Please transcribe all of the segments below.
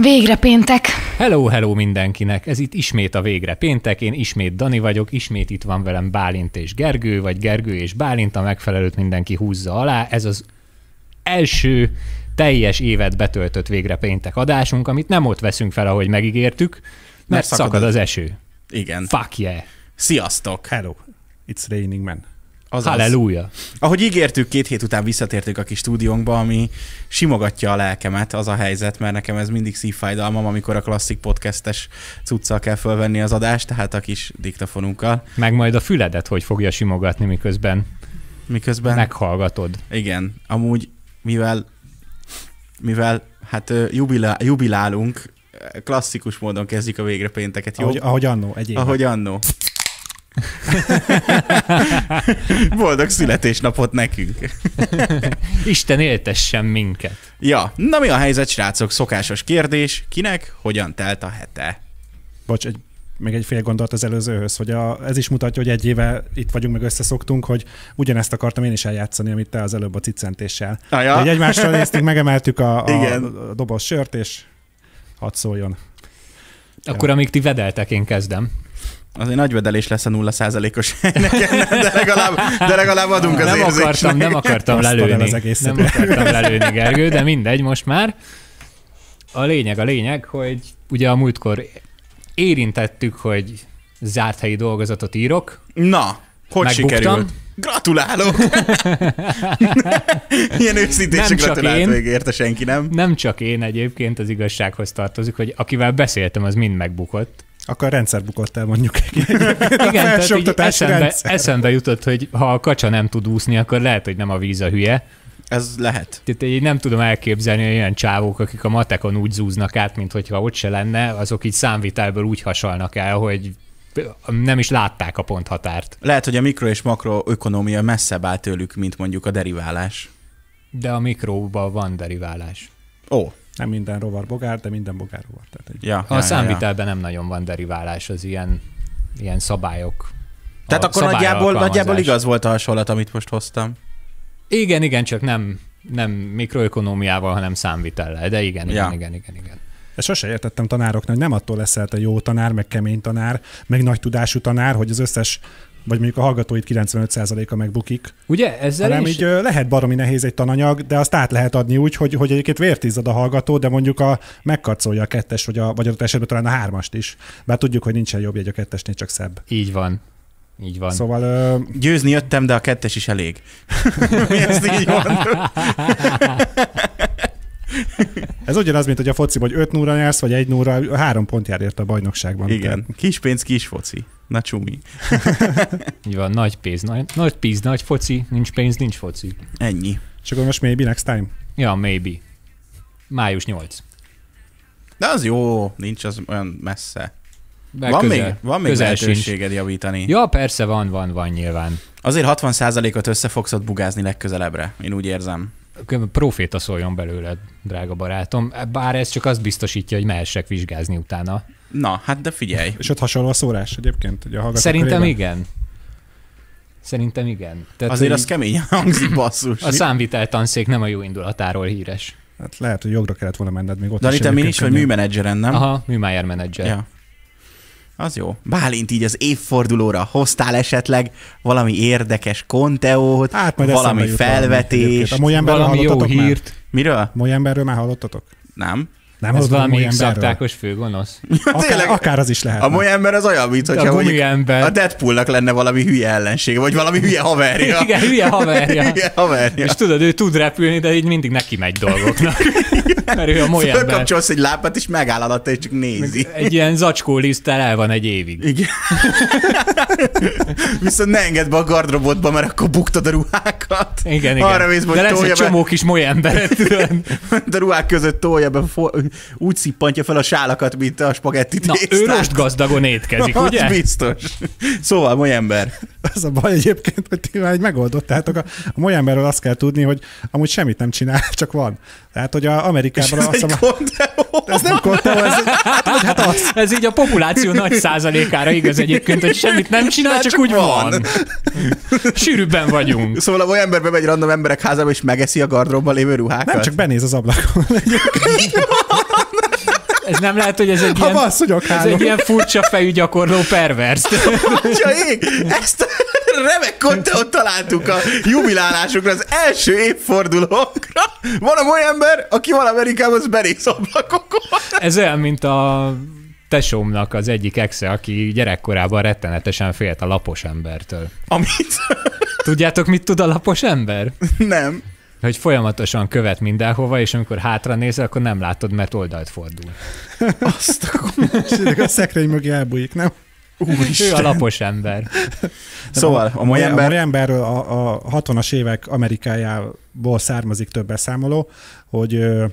Végre péntek. Hello, hello mindenkinek! Ez itt ismét a Végre péntek, én ismét Dani vagyok, ismét itt van velem Bálint és Gergő, vagy Gergő és Bálint, a megfelelőt mindenki húzza alá. Ez az első teljes évet betöltött Végre péntek adásunk, amit nem ott veszünk fel, ahogy megígértük, mert, Mert szakad, szakad az eső. Igen. Fuck yeah! Sziasztok! Hello, it's raining man. Azaz. Halleluja! Ahogy ígértük, két hét után visszatértünk a kis stúdiónkba, ami simogatja a lelkemet, az a helyzet, mert nekem ez mindig szívfájdalmam, amikor a klasszik podcastes cuccal kell fölvenni az adást, tehát a kis diktafonunkkal. Meg majd a füledet, hogy fogja simogatni, miközben Miközben... meghallgatod. Igen, amúgy, mivel, mivel hát jubilá, jubilálunk, klasszikus módon kezdjük a végre pénteket, jó? Ahogy, ahogy annó, egy éve. Ahogy annó. Boldog születésnapot nekünk. Isten éltessen minket! Ja, na mi a helyzet, srácok? Szokásos kérdés. Kinek hogyan telt a hete? Bocs, egy, még egy fél gondolat az előzőhöz, hogy a, ez is mutatja, hogy egy éve itt vagyunk, meg összeszoktunk, hogy ugyanezt akartam én is eljátszani, amit te az előbb a cicentéssel. Ah, ja. Hogy egymásra néztünk, megemeltük a, a, Igen. a doboz sört, és hadd szóljon. Akkor amíg ti vedeltek, én kezdem. Azért nagy vedelés lesz a 0%-os nekem, de legalább, de legalább adunk az nem érzésnek. akartam, nem akartam el lelőni. az. Nem akartam lelőni, Gergő, de mindegy, most már. A lényeg, a lényeg, hogy ugye a múltkor érintettük, hogy zárt helyi dolgozatot írok. Na, hogy Megbuktam. sikerült? Gratulálok! Ilyen őszintén Nem csak én. még érte senki, nem? Nem csak én egyébként az igazsághoz tartozik, hogy akivel beszéltem, az mind megbukott. Akkor a rendszer bukott el mondjuk. Igen, tehát így eszembe, rendszer. eszembe jutott, hogy ha a kacsa nem tud úszni, akkor lehet, hogy nem a víz a hülye. Ez lehet. Tehát így nem tudom elképzelni, hogy olyan csávók, akik a matekon úgy zúznak át, mint hogyha ott se lenne, azok így számvitelből úgy hasalnak el, hogy nem is látták a ponthatárt. Lehet, hogy a mikro és makroökonómia messzebb áll tőlük, mint mondjuk a deriválás. De a mikróban van deriválás. Ó, Nem minden rovar bogár, de minden bogár rovar. Tehát egy... ja, A ja, ja, ja. számvitelben nem nagyon van deriválás, az ilyen, ilyen szabályok. Tehát a akkor nagyjából, nagyjából igaz volt a hasonlat, amit most hoztam. Igen, igen, csak nem, nem mikroökonómiával, hanem számvitellel. De igen, igen, Ja. igen, igen, igen. Ezt sose értettem tanároknak, hogy nem attól leszel te jó tanár, meg kemény tanár, meg nagy tudású tanár, hogy az összes, vagy mondjuk a hallgatóid 95%-a megbukik, Ugye ezzel hanem is... így lehet baromi nehéz egy tananyag, de azt át lehet adni úgy, hogy, hogy egyébként vértizzad a hallgató, de mondjuk a megkarcolja a kettes, vagy, a, vagy adott esetben talán a hármast is. Bár tudjuk, hogy nincsen jobb jegy a kettesnél, csak szebb. Így van. Így van. Szóval ö, Győzni jöttem, de a kettes is elég. Mi ezt így mondom. ez ugyanaz, mint hogy a foci, vagy 5 0 nyersz, vagy 1 0 három pont jár érte a bajnokságban. Igen. Kis pénz, kis foci. Na csumi. Így van, nagy pénz, nagy, nagy pénz, nagy foci, nincs pénz, nincs foci. Ennyi. És akkor most maybe next time? Ja, maybe. Május 8. De az jó, nincs az olyan messze. De van közel, még, van még közel lehetőséged javítani. Sincs. Ja, persze van, van, van nyilván. Azért 60%-ot össze fogsz ott bugázni legközelebbre, én úgy érzem. Proféta szóljon belőled, drága barátom. Bár ez csak azt biztosítja, hogy mehessek vizsgázni utána. Na, hát de figyelj. És ott hasonló a szórás egyébként, hogy a Szerintem körében? igen. Szerintem igen. Tehát, Azért az kemény hangzik, basszus. a számviteltanszék nem a jó indulatáról híres. Hát lehet, hogy jogra kellett volna menned még ott Dani, is te mi is vagy műmenedzseren, nem? Aha, műmájer menedzser. Ja. Az jó. Bálint így az évfordulóra hoztál esetleg valami érdekes konteót, Hát majd valami jut valami felvetést. jó hallottatok már? hírt. Miről? Molyemberről már hallottatok? Nem. Nem Ez valami szaktákos főgonosz. Akár, Tényleg, akár az is lehet. a Molyember az olyan, mint hogyha A mondjuk gumiember. a Deadpoolnak lenne valami hülye ellensége, vagy valami hülye haverja. Igen, hülye haverja. hülye haverja. És tudod, ő tud repülni, de így mindig neki megy dolgoknak. Mert ő a molyember. Fölkapcsolsz egy lápát, és megáll alatta, és csak nézi. Egy ilyen zacskó liszttel el van egy évig. Igen. Viszont ne engedd be a gardrobotba, mert akkor buktad a ruhákat. Igen, igen. Arra mész, De hogy lesz egy csomó kis molyemberet, tudod. de ruhák között tolja be, fo- úgy szippantja fel a sálakat, mint a spagetti Na, ő rost gazdagon étkezik, Az ugye? biztos. Szóval, moly ember. Az a baj egyébként, hogy ti már egy megoldottátok. A, a Molyemberről azt kell tudni, hogy amúgy semmit nem csinál, csak van. Tehát, hogy a Amerikában Ez azt egy konteó. ez nem konteó, ez, hát, hát az. Ez így a populáció nagy százalékára igaz egyébként, hogy semmit nem csinál, csak, csak úgy van. van. Sűrűbben vagyunk. Szóval a olyan ember bemegy random emberek házába, és megeszi a gardróbban lévő ruhákat. Nem csak benéz az ablakon. Ez nem lehet, hogy ez egy Ha ilyen, van ez egy ilyen furcsa fejű gyakorló perverst. Atya ég, ezt a remek konteót találtuk a jubilálásokra, az első évfordulókra. Van olyan ember, aki van Amerikában, az benéz ablakokon. Ez olyan, mint a tesómnak az egyik exe, aki gyerekkorában rettenetesen félt a lapos embertől. Amit Tudjátok, mit tud a lapos ember? nem. Hogy folyamatosan követ mindenhova, és amikor hátra nézel, akkor nem látod, mert oldalt fordul. Azt a És a szekrény mögé elbújik, nem? Ő a lapos ember. Szóval a mai A ember... mai emberről a, a 60-as évek Amerikájából származik több beszámoló, hogy ö,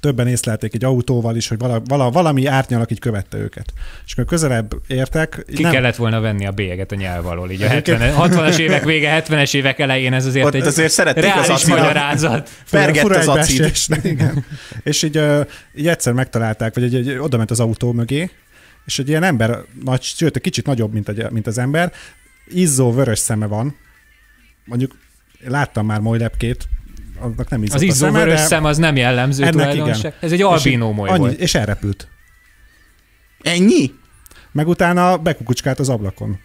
többen észlelték egy autóval is, hogy vala, vala, valami árnyalak így követte őket. És amikor közelebb értek, Ki nem, kellett volna venni a bélyeget a nyelv alól, így a Egyébként- 70 60-as évek vége, 70-es évek elején ez azért Ott egy azért szerették az acira. magyarázat. Pergett az acid. igen. És így, így egyszer megtalálták, vagy egy, egy, oda ment az autó mögé, és egy ilyen ember, nagy, sőt, egy kicsit nagyobb, mint, egy, mint az ember, izzó vörös szeme van, mondjuk láttam már molylepkét, annak nem izzott Az a izzó szeme, vörös de szem az nem jellemző Ennek tulajdonság. igen. Ez egy albinó moly annyi, volt. És elrepült. Ennyi? Meg utána bekukucskált az ablakon.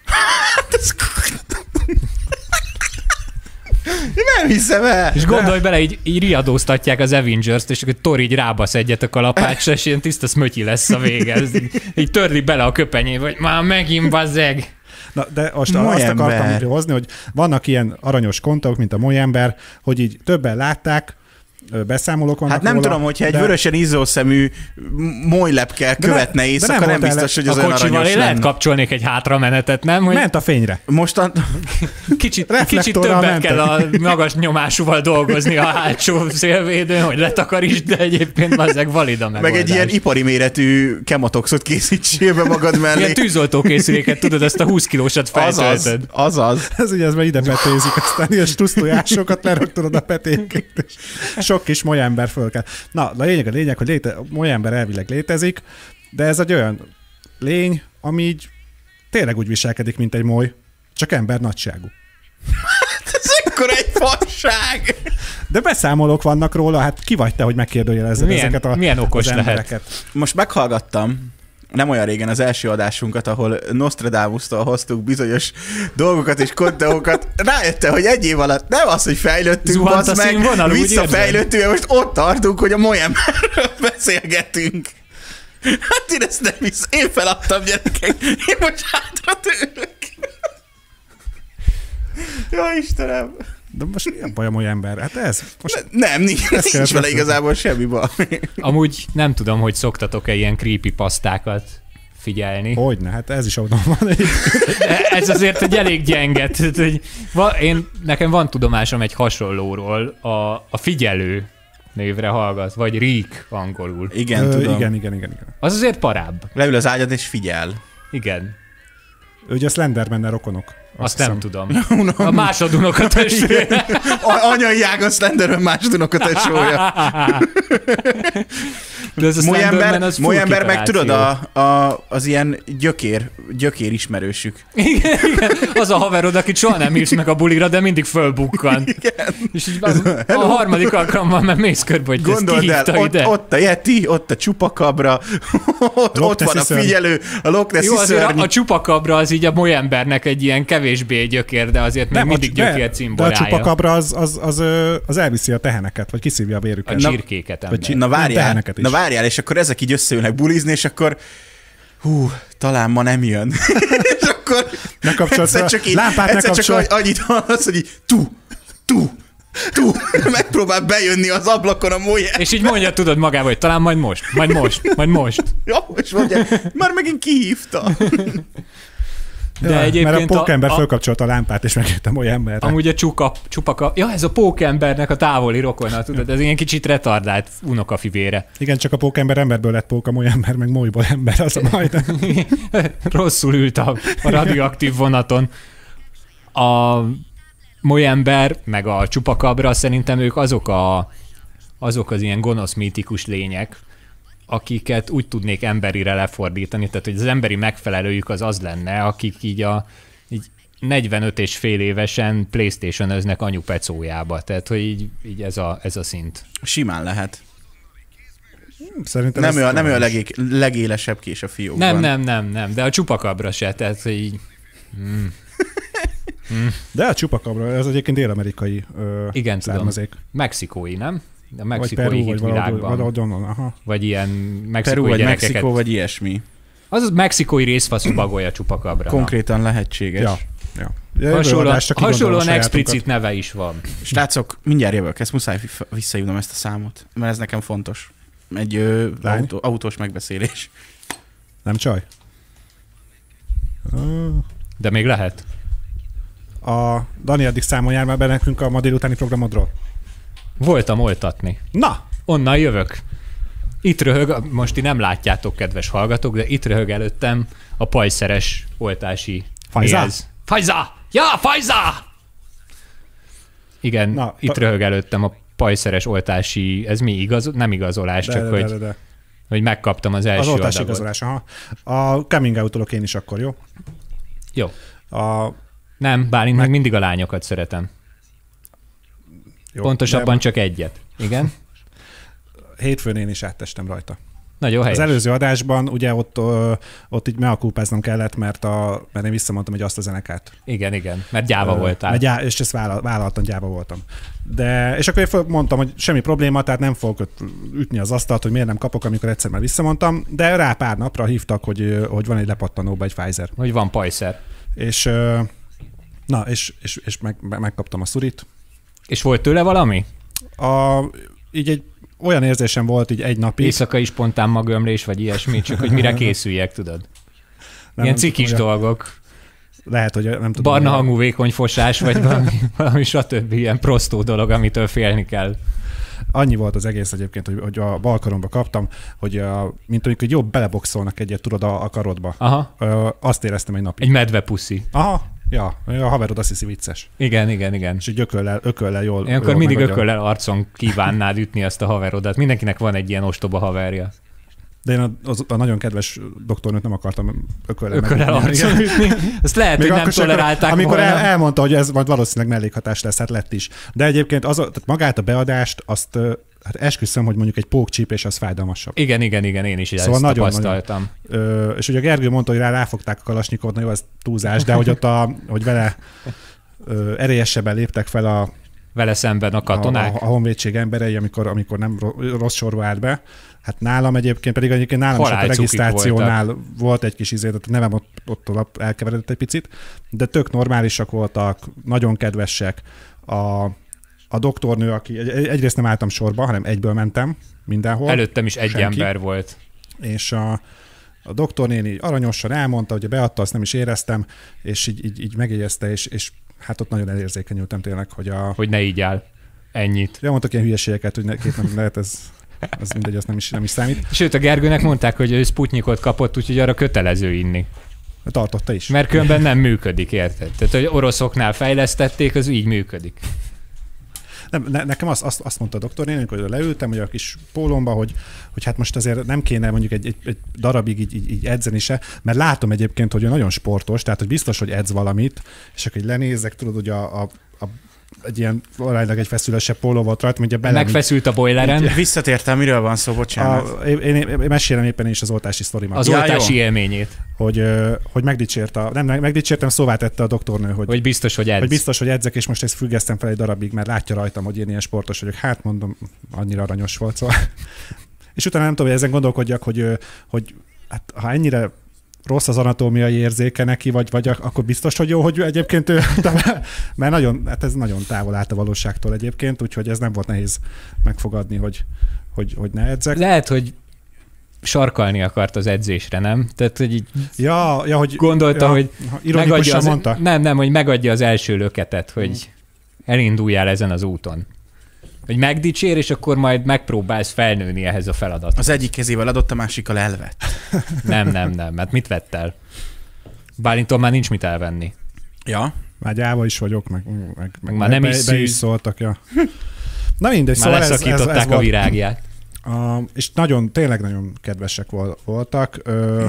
Nem hiszem el. És gondolj bele, így, így riadóztatják az Avengers-t, és akkor Thor így rábasz egyet a kalapácsra, és ilyen tiszta szmötyi lesz a vége. Ez így, így törli bele a köpenyébe, hogy már megint bazzeg. Na, de most Moly azt akartam hozni, hogy vannak ilyen aranyos kontok, mint a moly ember, hogy így többen látták, beszámolók vannak Hát nem róla, tudom, hogyha egy de- vörösen izzószemű molylepkel De ne- követne de nem éjszaka, nem volt el- biztos, hogy A az olyan kocsival aranyos én lehet kapcsolnék egy hátramenetet, nem? Hogy Ment a fényre. Mostan... kicsit, kicsit többet mentek. kell a magas nyomásúval dolgozni a hátsó szélvédőn, hogy letakarítsd, de egyébként bazzeg valid a Meg megoldás. egy ilyen ipari méretű kemotoxot készítsél be magad mellé. Ilyen tűzoltókészüléket, tudod, ezt a 20 kilósat azaz, feltöltöd. azaz. Ez ugye ez már ide petézik, aztán ilyen stusztujásokat leraktod a petéket, és sok kis molyember föl kell. Na, a lényeg a lényeg, hogy léte, molyember elvileg létezik, de ez egy olyan lény, ami így tényleg úgy viselkedik, mint egy moly, csak ember nagyságú. Ez ekkora egy fasság. De beszámolók vannak róla, hát ki vagy te, hogy megkérdőjelezzed Milyen- ezeket a, milyen okos az lehet? embereket. Most meghallgattam nem olyan régen az első adásunkat, ahol Nostradamus-tól hoztuk bizonyos dolgokat és konteókat. Rájöttem, hogy egy év alatt nem az, hogy fejlődtünk, Zuhant az meg úgy visszafejlődtünk, most ott tartunk, hogy a Moyemberről beszélgetünk. Hát én ezt nem hisz. Én feladtam gyerekek. Én most hátra tőlök. Jó Istenem. De most mi a baj a molyember? Hát ez, most Nem, nincs, Ezt nincs vele igazából semmi baj. Amúgy nem tudom, hogy szoktatok-e ilyen creepy pasztákat figyelni. hogyne, hát ez is onnan van. Ez azért egy elég gyenge. Tehát, hogy va, én, nekem van tudomásom egy hasonlóról, a, a figyelő névre hallgat, vagy Reek angolul. Igen, Ö, tudom. igen, igen, igen, igen. Az azért parább. Leül az ágyad és figyel. Igen. Ő ugye a Slenderman rokonok. Azt, hiszem. nem tudom. A másodunok a testvére. A, anyai ágon Slenderman másodunok a tesója. De ez a Molyember, az Molyember meg tudod, a, a, az ilyen gyökér, gyökér ismerősük. Igen, igen, az a haverod, akit soha nem hívsz meg a bulira, de mindig fölbukkan. Igen. És így a, a harmadik alkalommal már mész körbe, hogy ezt Gondold el, kihívta ott, ide. ott a Yeti, ott a csupakabra, ott, ott van a figyelő, a Loch Nessi Jó, azért szörny. a, a csupakabra az így a molyembernek egy ilyen kevésbé gyökér, de azért még mindig de- gyökér De a cimborája. csupakabra az, az, az, az elviszi a teheneket, vagy kiszívja a A vérüket. csirkéket Vagy csi- Na Nem, várjál, teheneket is. na várjál, és akkor ezek így összeülnek bulizni, és akkor hú, talán ma nem jön. és akkor Ne egyszer a csak így, lámpát, ne egyszer csak kapcsolj. anny- annyit hallasz, hogy így tú, tú, tú, megpróbál bejönni az ablakon a molyem. És így mondja, tudod magával, hogy talán majd most, majd most, majd most. Ja, és mondja, már megint kihívta. De Ja, egyébként mert a pókember a- a- fölkapcsolta a lámpát, és megjöttem olyan emberre. Amúgy a csuka, csupaka, ja ez a pókembernek a távoli rokona, tudod, ez ilyen kicsit retardált unokafivére. Igen, csak a pókember emberből lett póka, moly ember, meg molyból ember, az a majd. Rosszul ült a, a radioaktív vonaton. A molyember, meg a csupakabra, szerintem ők azok a azok az ilyen gonosz mítikus lények, akiket úgy tudnék emberire lefordítani, tehát hogy az emberi megfelelőjük az az lenne, akik így a így 45 és fél évesen Playstation-öznek anyu pecójába, tehát hogy így, így ez, a, ez a szint. Simán lehet. Szerintem Nem ő, a, nem ő a legé, legélesebb kés a fiókban. Nem, nem, nem, nem, de a csupakabra se, tehát hogy így, De a csupakabra, ez egyébként dél-amerikai ö, Igen, tudom. származék. mexikói, nem? A Vagy mexikói Peru, vagy valahogy, hitvilágban. valahogy onnan, aha. Vagy ilyen Peru mexikói vagy gyerekeket. Mexikó, vagy ilyesmi. Az az mexikói részfaszú bagolya csupakabra. Konkrétan lehetséges. Ja. ja. ja a hasonlóan explicit neve is van. Srácok, mindjárt jövök, ezt muszáj visszahívnom ezt a számot, mert ez nekem fontos. Egy ö, autó, autós megbeszélés. Nem csaj? De még lehet. A Dani, addig számoljál már be nekünk a ma délutáni programodról. Voltam oltatni. Na! Onnan jövök. Itt röhög, most ti nem látjátok, kedves hallgatók, de itt röhög előttem a pajszeres oltási Fajza? Fajza! Ja, Fajza! Igen, Na, itt ta- röhög előttem a pajszeres oltási, ez mi igaz? Nem igazolás, De, csak de, hogy, de, de, de. hogy megkaptam az első Az oltás adagot. igazolás, aha. A coming out én is akkor, jó? Jó. A, Nem, Bálint meg mindig a lányokat szeretem. Jó Pontosabban csak egyet. Igen? hétfőn én is áttestem rajta. Nagyon helyes. Az előző adásban ugye ott, ö, ott így meakulpáznom kellett, mert, a, mert én visszamondtam, hogy azt a zenekát. Igen, igen, mert gyáva voltál. Mert gyá, és ezt vállal, vállaltan gyáva voltam. De, és akkor én mondtam, hogy semmi probléma, tehát nem fogok ütni az asztalt, hogy miért nem kapok, amikor egyszer már visszamondtam, de rá pár napra hívtak, hogy, ö, hogy van egy lepattanóba egy Pfizer. Hogy van pajszer. És, ö, na, és, és, és meg- megkaptam a szurit. És volt tőle valami? A, így egy olyan érzésem volt így egy napig. Éjszakai spontán magömlés, vagy ilyesmi, csak hogy mire készüljek, tudod? nem, Ilyen cikis dolgok. Lehet, hogy nem tudom. Barna hangú vékony fosás, vagy valami, valami stb. ilyen prostó dolog, amitől félni kell. Annyi volt az egész egyébként, hogy, hogy a balkaromba kaptam, hogy a, mint amikor jobb beleboxolnak egyet, tudod, a, a karodba. Aha, Ö, azt éreztem egy napig. egy medvepuszi. Aha, ja, a haverod azt hiszi vicces. Igen, igen, igen. És így ököllel, ököllel jól. Én akkor jól mindig megadja. ököllel arcon kívánnád ütni azt a haverodat. Mindenkinek van egy ilyen ostoba haverja. De én a, az, a nagyon kedves doktornőt nem akartam ököllel, Ököllel arcon ütni. Azt lehet, hogy nem tolerálták Amikor volna. el, elmondta, hogy ez majd valószínűleg mellékhatás lesz, hát lett is. De egyébként az, a- tehát magát a beadást, azt hát esküszöm, hogy mondjuk egy pókcsípés az fájdalmasabb. Igen, igen, igen, én is Szóval ezt nagyon- tapasztaltam. Ö, és ugye Gergő mondta, hogy rá ráfogták a kalasnyikot, na jó, ez túlzás, de hogy ott a, hogy vele ö, erélyesebben léptek fel a, Vele szemben a katonák. a, a, a honvédség emberei, amikor, amikor nem ro- rossz sorba állt be. Hát nálam egyébként, pedig egyébként nálam is ott a regisztrációnál volt egy kis izé, tehát nevem ott, ott elkeveredett egy picit, de tök normálisak voltak, nagyon kedvesek. A, a doktornő, aki egy, egyrészt nem álltam sorba, hanem egyből mentem mindenhol. Előttem is egy Senki. ember volt. és a, a doktornéni aranyosan elmondta, hogy beadta, azt nem is éreztem, és így, így, így megjegyezte, és, és hát ott nagyon elérzékenyültem tényleg, hogy a... hogy ne így áll. Ennyit. Ja, mondtak ilyen hülyeségeket, hogy ne, két napig lehet, ez, az mindegy, az nem is, nem is számít. Sőt, a Gergőnek mondták, hogy ő Sputnikot kapott, úgyhogy arra kötelező inni. Tartotta is. Mert különben nem működik, érted? Tehát, hogy oroszoknál fejlesztették, az így működik. Nem, ne, nekem azt, azt, azt mondta a doktornéni, hogy leültem, hogy a kis pólomba, hogy, hogy hát most azért nem kéne mondjuk egy, egy, egy darabig így, így, így edzeni se, mert látom egyébként, hogy ő nagyon sportos, tehát hogy biztos, hogy edz valamit, és akkor így lenézek, tudod, hogy a, a egy ilyen aránylag egy feszülesebb póló volt rajta, ugye bele... Megfeszült a boileren, Visszatértem, miről van szó, bocsánat. A, én, én, én mesélem éppen is az oltási sztorimat. az Ja, oltási jó. élményét, hogy, hogy megdicsért a, nem, meg- megdicsértem, szóvá tette a doktornő, hogy, hogy, biztos, hogy edz. hogy biztos, hogy edzek, és most ezt függesztem fel egy darabig, mert látja rajtam, hogy én ilyen sportos vagyok. Hát mondom, annyira aranyos volt, szóval. és utána nem tudom, hogy ezen gondolkodjak, hogy, hogy hát, ha ennyire rossz az anatómiai érzéke neki, vagy, vagy ak- akkor biztos, hogy jó, hogy egyébként ő, mert nagyon, hát ez nagyon távol állt a valóságtól egyébként, úgyhogy ez nem volt nehéz megfogadni, hogy, hogy, hogy ne edzek. Lehet, hogy sarkalni akart az edzésre, nem? Tehát, hogy így Ja, ja hogy gondolta, ja, hogy megadja az, mondta. Nem, nem, hogy megadja az első löketet, hogy elinduljál ezen az úton. Hogy megdicsér, és akkor majd megpróbálsz felnőni ehhez a feladathoz. Az egyik kezével adott, a másikkal elvett. Nem, nem, nem, mert mit vett el? Bálintól már nincs mit elvenni. Ja, Már gyáva is vagyok, meg, meg, meg Már nem be, is be is szóltak, ja. Na mindegy, Már szóval ez, ez, ez a volt. virágját. A, és nagyon, tényleg nagyon kedvesek vol- voltak. Ö,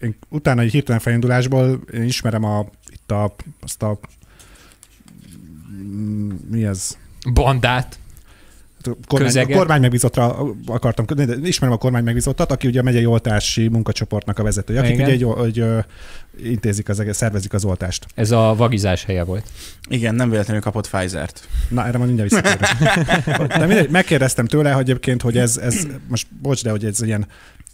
én utána egy hirtelen felindulásból én ismerem a, itt a, azt a mm, mi ez? Bandát. A kormány, a kormány megbízottra akartam, de ismerem a kormány megbízottat, aki ugye a megyei oltási munkacsoportnak a vezetője, akik Igen. ugye egy, ö, intézik az egész, szervezik az oltást. Ez a vagizás helye volt. Igen, nem véletlenül kapott Pfizer-t. Na, erre majd mindjárt visszatérünk. De mindegy, megkérdeztem tőle, hogy egyébként, hogy ez, ez most bocs, de hogy ez ilyen,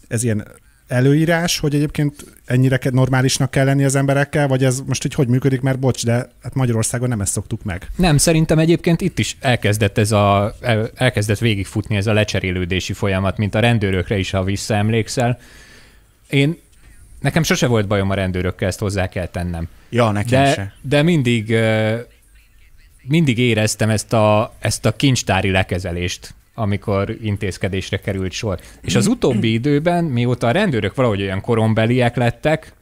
ez ilyen előírás, hogy egyébként ennyire normálisnak kell lenni az emberekkel, vagy ez most így hogy működik, mert bocs, de hát Magyarországon nem ezt szoktuk meg. Nem, szerintem egyébként itt is elkezdett ez a, el- elkezdett végigfutni ez a lecserélődési folyamat, mint a rendőrökre is, ha visszaemlékszel. Én, nekem sose volt bajom a rendőrökkel, ezt hozzá kell tennem. Ja, nekem De, se. de mindig, mindig éreztem ezt a, ezt a kincstári lekezelést, amikor intézkedésre került sor. És az utóbbi időben, mióta a rendőrök valahogy olyan korombeliek lettek,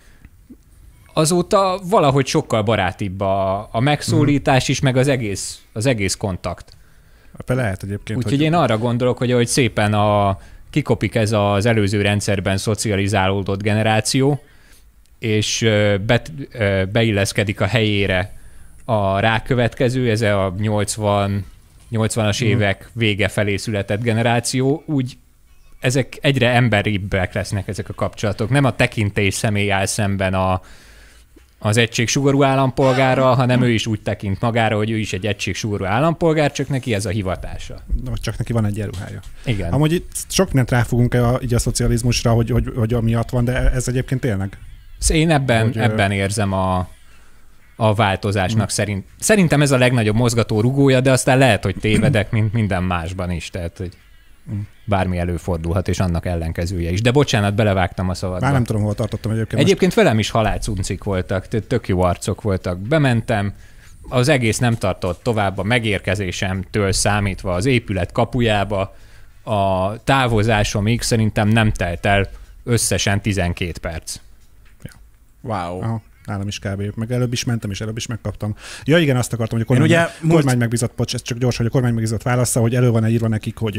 azóta valahogy sokkal barátibb a, a megszólítás is, meg az egész, az egész kontakt. Be lehet egyébként, Úgyhogy hogy én arra gondolok, hogy ahogy szépen a, kikopik ez az előző rendszerben szocializálódott generáció, és ö, beilleszkedik a helyére a rákövetkező, ez a 80, 80-as Mhm. évek vége felé született generáció, úgy ezek egyre emberibbek lesznek ezek a kapcsolatok. Nem a tekintés személy áll szemben a, az egységsugarú állampolgárral, hanem ő is úgy tekint magára, hogy ő is egy egységsugarú állampolgár, csak neki ez a hivatása. vagy csak neki van egy elruhája. Igen. Amúgy itt sok mindent ráfogunk a, így a szocializmusra, hogy, hogy, hogy amiatt van, de ez egyébként tényleg. Én ebben, Hogy, ebben érzem a, a változásnak szerint. Szerintem ez a legnagyobb mozgató rugója, de aztán lehet, hogy tévedek, mint minden másban is, tehát hogy bármi előfordulhat, és annak ellenkezője is. De bocsánat, belevágtam a szavadba. Már nem tudom, hol tartottam egyébként. Egyébként velem is halálcuncik voltak, tehát tök jó arcok voltak. Bementem, az egész nem tartott tovább a megérkezésemtől számítva az épület kapujába. A távozásomig szerintem nem telt el összesen 12 perc. Wow. Aha, nálam is kb. Meg előbb is mentem, és előbb is megkaptam. Ja igen, azt akartam, hogy a kormány, Én ugye múlt- kormány megbízott, bocs, ez csak gyors, hogy a kormány megbízott válasza, hogy elő van írva nekik, hogy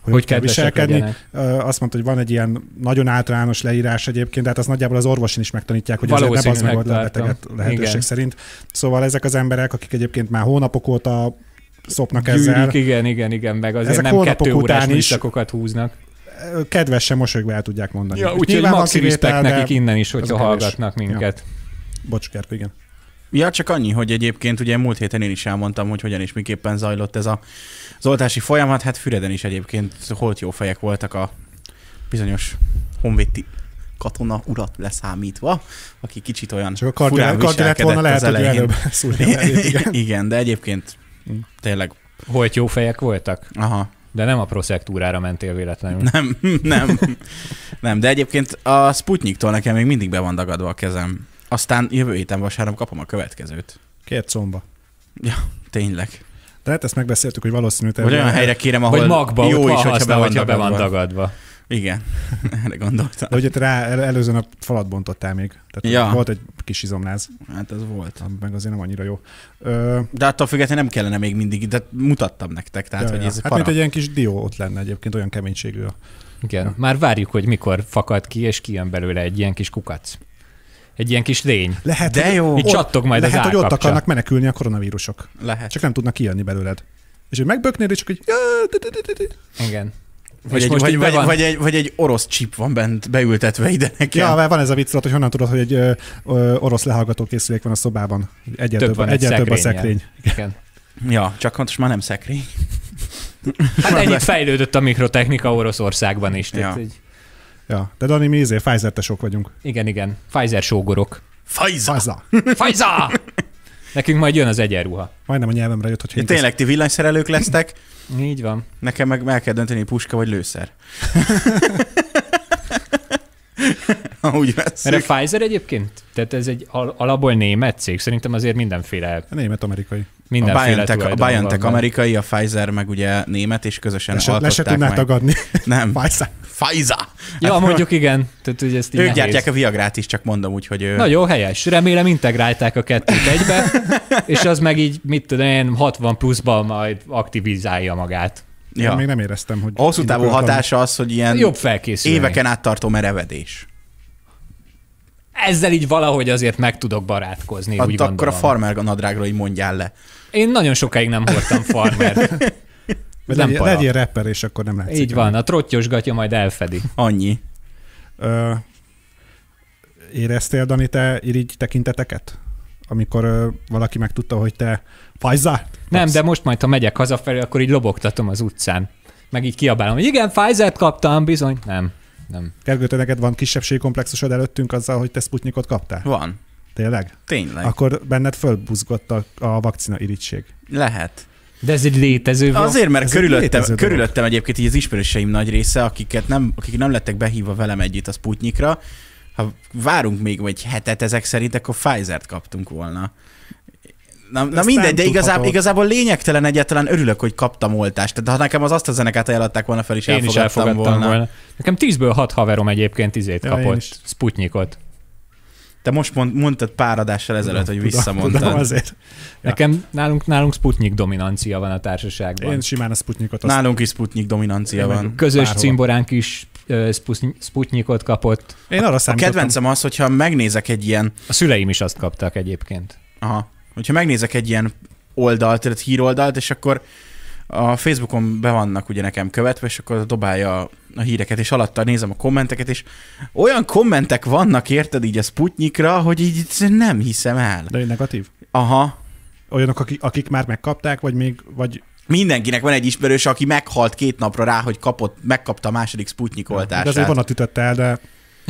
hogy, hogy, kell viselkedni. legyenek. Azt mondta, hogy van egy ilyen nagyon általános leírás egyébként, de hát az nagyjából az orvosin is megtanítják, hogy azért ne bazd meg a beteget lehetőség Igen. szerint. Szóval ezek az emberek, akik egyébként már hónapok óta szopnak ezzel, Gyűrik, igen, igen, igen, meg azért Ezek nem kettő órás után is- húznak. kedvesen mosolyogva el tudják mondani. Ja, úgyhogy maxi de- nekik innen is, hogyha az hallgatnak minket. Bocs, Kerkő, igen. Ja, csak annyi, hogy egyébként ugye múlt héten én is elmondtam, hogy hogyan és miképpen zajlott ez a, az oltási folyamat. Hát Füreden is egyébként holt jó fejek voltak a bizonyos honvédi katona urat leszámítva, aki kicsit olyan Csak a kardi, lett volna lehet, viselkedett hogy előbb szúrja belét, igen. Igen, de egyébként tényleg, Volt jó fejek voltak, aha, de nem a proszektúrára mentél véletlenül. nem, nem, nem, de egyébként a Sputniktól nekem még mindig be van dagadva a kezem. Aztán jövő héten vasárnap kapom a következőt. Két szomba. Tényleg. De hát ezt megbeszéltük, hogy valószínű te Vagy olyan helyre kérem, ahol Vagy magba, jó is, hogyha be hogyha be van dagadva. Igen, erre gondoltam. De ugye te rá el, előzőn a falat bontottál még. Tehát Ja. ja. volt egy kis izomláz, Hát ez volt. ami meg azért nem annyira jó. Ö, De attól függetlenül nem kellene még mindig, de mutattam nektek, tehát ja, hogy ja. ez Hát para. mint egy ilyen kis dió ott lenne egyébként, olyan keménységű. a- Igen. Már várjuk, hogy mikor fakad ki, és kijön belőle egy ilyen kis kukac. Egy ilyen kis lény. Lehet, De hogy- jó. Így csattog majd lehet, az hogy ott akarnak menekülni a koronavírusok. Lehet. Csak nem tudnak kijönni belőled. És hogy megböknéd, és csak így... Igen. Vagy egy, vagy, így vagy, vagy, egy, vagy egy orosz chip van bent beültetve ide nekem. Ja, mert van ez a vicc, hogy honnan tudod, hogy egy ö, ö, orosz lehallgató készülék van a szobában. Egyel Több több, van egy több a szekrény. Igen. ja, csak most már nem szekrény. Hát ennyit fejlődött a mikrotechnika Oroszországban is. Tehát, Ja. hogy Ja, de Dani, mi izé, Pfizer tesók vagyunk. igen, igen. Pfizer sógorok. Fajza! Fazza. Pfizer! Nekünk majd jön az egyenruha. Majdnem a nyelvemre jött, hogy Ja, tényleg ti villanyszerelők lesztek, Így van. nekem meg el kell dönteni, puska vagy lőszer. Ha úgy a veszük. Pfizer egyébként, tehát ez egy al- alapból német cég, szerintem azért mindenféle, Német-amerikai. A mindenféle BioNTech, a BioNTech amerikai, a Pfizer meg ugye német, és közösen Le se, le se alkották tudná meg. tagadni. Nem, Pfizer. Pfizer! Ja, mondjuk igen. Tehát, hogy ezt így Ők nehéz. gyártják a Viagrát is, csak mondom úgy, hogy ő... Nagyon helyes. Remélem integrálták a kettőt egybe, és az meg így, mit tudom én, 60 pluszban majd aktivizálja magát. Ja. Én még nem éreztem, hogy... A hosszú távú hatása az, hogy ilyen Jobb felkészülni. éveken át tartó merevedés. Ezzel így valahogy azért meg tudok barátkozni, Ott úgy akkor a gondolom. farmer nadrágról így mondjál le. Én nagyon sokáig nem hordtam farmer. Nem legyél, para. legyél rapper, és akkor nem lehet Így van, a trottyos gatya majd elfedi. Annyi. Ö, éreztél, Dani, te irigy tekinteteket? Amikor ö, valaki megtudta, hogy te Pfizer? Nem, de most majd, ha megyek hazafelé, akkor így lobogtatom az utcán. Meg így kiabálom, hogy igen, Pfizer-t kaptam, bizony. Nem, nem. Gergő, te neked van kisebbségkomplexusod előttünk azzal, hogy te Sputnikot kaptál? Van. Tényleg? Tényleg. Akkor benned fölbuzgott a, a vakcina irigység. Lehet. De ez egy létező volt. Azért, mert Ez egy körülöttem, létező dolog. körülöttem egyébként így az ismerőseim nagy része, akiket nem, akik nem lettek behívva velem együtt a Sputnikra, ha várunk még egy hetet ezek szerint, akkor Pfizer-t kaptunk volna. Na, na mindegy, de igazából, igazából lényegtelen egyáltalán örülök, hogy kaptam oltást. Tehát ha nekem az azt a zenekát ajánlották volna fel, is Én is elfogadtam, elfogadtam volna. volna. Nekem 10-ből 6 haverom egyébként izét Ja, kapott. Sputnikot. Te most mond, mondtad pár adással ezelőtt, hogy visszamondtad. Tudom, azért. Ja. Nekem nálunk, nálunk Sputnik dominancia van a társaságban. Én simán a Sputnikot azt Nálunk is Sputnik dominancia van. Közös bárhol. cimboránk is Sputnikot kapott. Én arra A számítottam. kedvencem az, hogyha megnézek egy ilyen, A szüleim is azt kaptak egyébként. aha, hogyha megnézek egy ilyen oldalt, tehát híroldalt, és akkor a Facebookon be vannak ugye nekem követve, és akkor dobálja a híreket, és alatta nézem a kommenteket, és olyan kommentek vannak, érted így a Sputnikra, hogy így nem hiszem el. De negatív? Aha. Olyanok, akik, akik már megkapták, vagy még, vagy Mindenkinek van egy ismerős, aki meghalt két napra rá, hogy kapott, megkapta a második Sputnik de oltását. azért vonat ütött el, de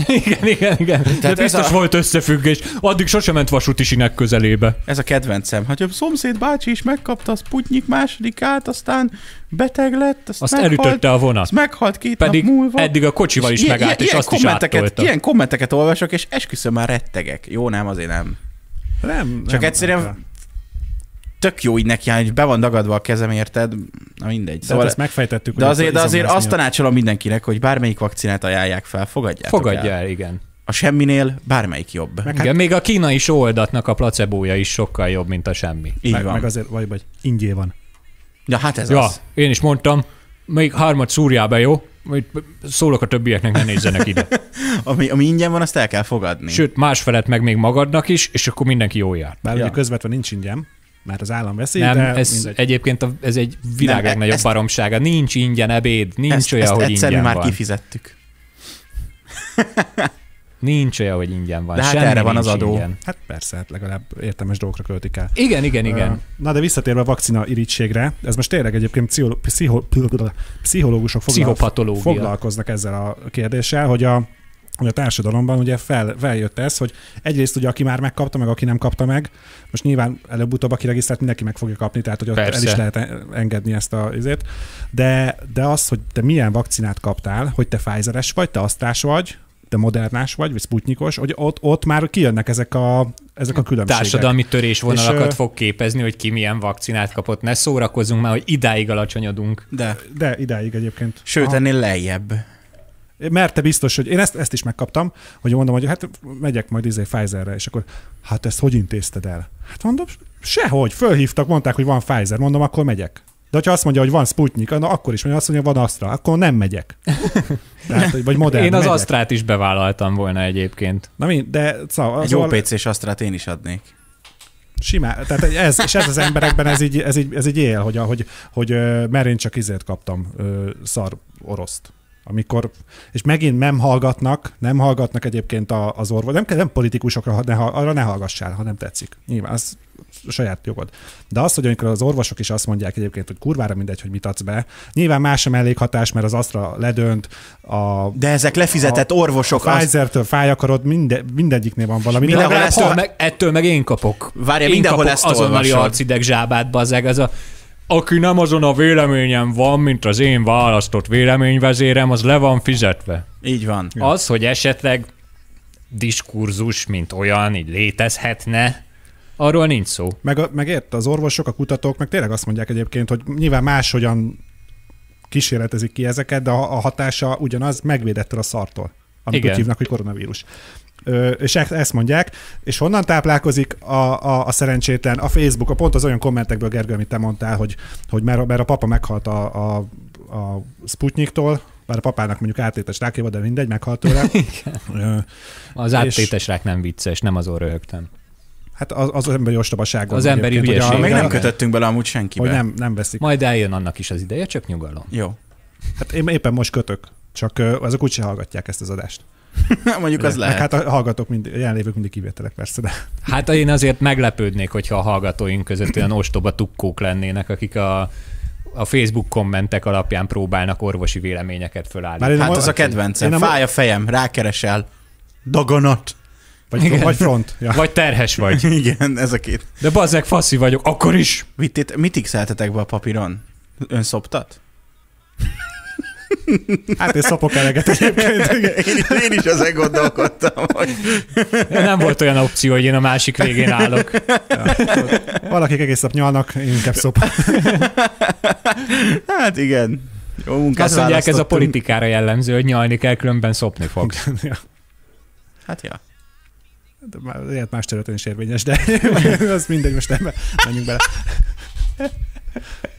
igen, igen, igen. De ez biztos a- volt összefüggés. Addig sosem ment vasúti sinek közelébe. Ez a kedvencem, hogy a szomszéd bácsi is megkapta a Sputnik másodikát, aztán beteg lett, azt, Azt meghalt, elütötte a vonat. azt meghalt két Pedig nap múlva. eddig a kocsival is ilyen- megállt, és ilyen azt is áttolta. Ilyen kommenteket olvasok, és esküszöm már rettegek. Jó, nem, azért nem. nem. Csak nem, egyszerűen nem, Tök jó így neki, állni, hogy be van dagadva a kezem, érted? Na mindegy. de Szóval, ezt megfejtettük. de azért, de azért azt tanácsolom mindenkinek, hogy bármelyik vakcinát ajánlják fel, fogadjátok Fogadja el. el, igen. A semminél bármelyik jobb. Meg, igen. hát, Még a kínai sóoldatnak a placebója is sokkal jobb, mint a semmi. Így meg, van. meg azért, vagy, vagy ingyé van. Ja, hát ez Ja, az. én is mondtam, még hármat szúrjál be, jó? Majd Szólok a többieknek, ne nézzenek ide. Ami, ami ingyen van, azt el kell fogadni. Sőt, másfelet meg még magadnak is, és akkor mindenki jó jár. Bár Ja. ugye közvetve nincs ingyen, mert az állam veszi, Nem, de ez mindegy. egyébként a, ez egy világ e- legnagyobb ezt- baromsága. Nincs ingyen ebéd, nincs ezt, olyan, ezt hogy ingyen már van. kifizettük. Nincs olyan, hogy ingyen van. De hát Semmi erre van az adó. Ingyen. Hát persze, hát legalább értelmes dolgokra költik el. Igen, igen, igen. Na de visszatérve a vakcina irítségre, ez most tényleg egyébként pszichol- pszicho- pszichológusok foglalkoznak ezzel a kérdéssel, hogy a, hogy a társadalomban ugye fel, feljött ez, hogy egyrészt ugye aki már megkapta, meg aki nem kapta meg, most nyilván előbb-utóbb aki regisztrált, mindenki meg fogja kapni, tehát hogy ott Persze. el is lehet engedni ezt a izét, de, de az, hogy te milyen vakcinát kaptál, hogy te Pfizeres vagy, te asztás vagy, te modernás vagy, vagy sputnikos, hogy ott, ott már kijönnek ezek a, ezek a különbségek. Társadalmi törésvonalakat És, fog képezni, hogy ki milyen vakcinát kapott. Ne szórakozzunk már, hogy idáig alacsonyodunk. De, De idáig egyébként. sőt, ennél lejjebb. Mert te biztos, hogy én ezt, ezt is megkaptam, hogy mondom, hogy hát megyek majd izé Pfizerre, és akkor hát ezt hogy intézted el? Hát mondom, sehogy, fölhívtak, mondták, hogy van Pfizer, mondom, akkor megyek. De ha azt mondja, hogy van Sputnik, na akkor is mondja, azt mondja, van Astra, akkor nem megyek. Tehát, hogy- vagy modern. Én az megyek. Asztrát is bevállaltam volna egyébként. Na mi, de szóval, Egy jó szóval PC-s asztrát én is adnék. simán, tehát ez, és ez az emberekben ez így, ez így, ez így él, hogy, hogy, hogy ö, mert én csak izért kaptam szar oroszt. Amikor, és megint nem hallgatnak, nem hallgatnak egyébként a- az orvos, nem, nem politikusokra, ha ne, arra ne hallgassál, ha nem tetszik. Nyilván, az a saját jogod. De az, hogy amikor az orvosok is azt mondják egyébként, hogy kurvára mindegy, hogy mit adsz be, nyilván más sem mellékhatás, mert az Astra ledönt, a, De ezek lefizetett orvosok, a Pfizer-től fáj akarod, minde, mindegyiknél van valami. de Mindenhol ezt ettől, a- meg, ettől meg én kapok. Várja, én mindenhol kapok ezt azonnali olvasod. arcideg zsábát, bazzeg, az a aki nem azon a véleményen van, mint az én választott véleményvezérem, az le van fizetve. így van. Az, hogy esetleg diskurzus, mint olyan, így létezhetne, arról nincs szó. Meg, a- meg ért, az orvosok, a kutatók, meg tényleg azt mondják egyébként, hogy nyilván máshogyan kísérletezik ki ezeket, de a, a hatása ugyanaz, megvédette a szartól, amit Igen. úgy hívnak, hogy koronavírus. Ö, és ezt mondják, és honnan táplálkozik a, a, a szerencsétlen? A Facebook, a pont az olyan kommentekből, Gergő, amit te mondtál, hogy, hogy mert, a- mert a papa meghalt a, a, a Sputniktól, bár a papának mondjuk átlétes rákéva, de mindegy, meghalt tőle. Ö, Az És- áttétes rák nem vicces, nem azon röhögtem. Hát az, az emberi ostobaság. Az emberi hülyeség. még nem kötöttünk bele amúgy senkibe. Hogy nem, nem veszik. Majd eljön annak is az ideje, csak nyugalom. Jó. Hát én éppen most kötök, csak azok úgyse hallgatják ezt az adást. Mondjuk az lehet. Hát a hallgatók, mind, jelenlévők mindig kivételek persze, de Hát én azért meglepődnék, hogyha a hallgatóink között olyan ostoba tukkók lennének, akik a, a Facebook kommentek alapján próbálnak orvosi véleményeket fölállítani. Hát az a kedvencem. Fáj a fejem, rákeresel. Daganat. vagy, Igen. vagy front. Ja. Vagy terhes vagy. Igen, ez a két. De bazzeg faszi vagyok, akkor is. Mit, mit x be a papíron? Ön szoptat? Hát én szopok eleget egyébként. Én, is- én is ezen gondolkodtam, hogy Nem volt olyan opció, hogy én a másik végén állok. Ja. Valakik egész nap nyalnak, én inkább szopok. hát igen. Jó munkát Azt mondják, ez a politikára jellemző, hogy nyalni kell, különben szopni fogsz. Ja. Hát ja. De már Lehet más területen is érvényes, de az mindegy, most nem menjünk bele.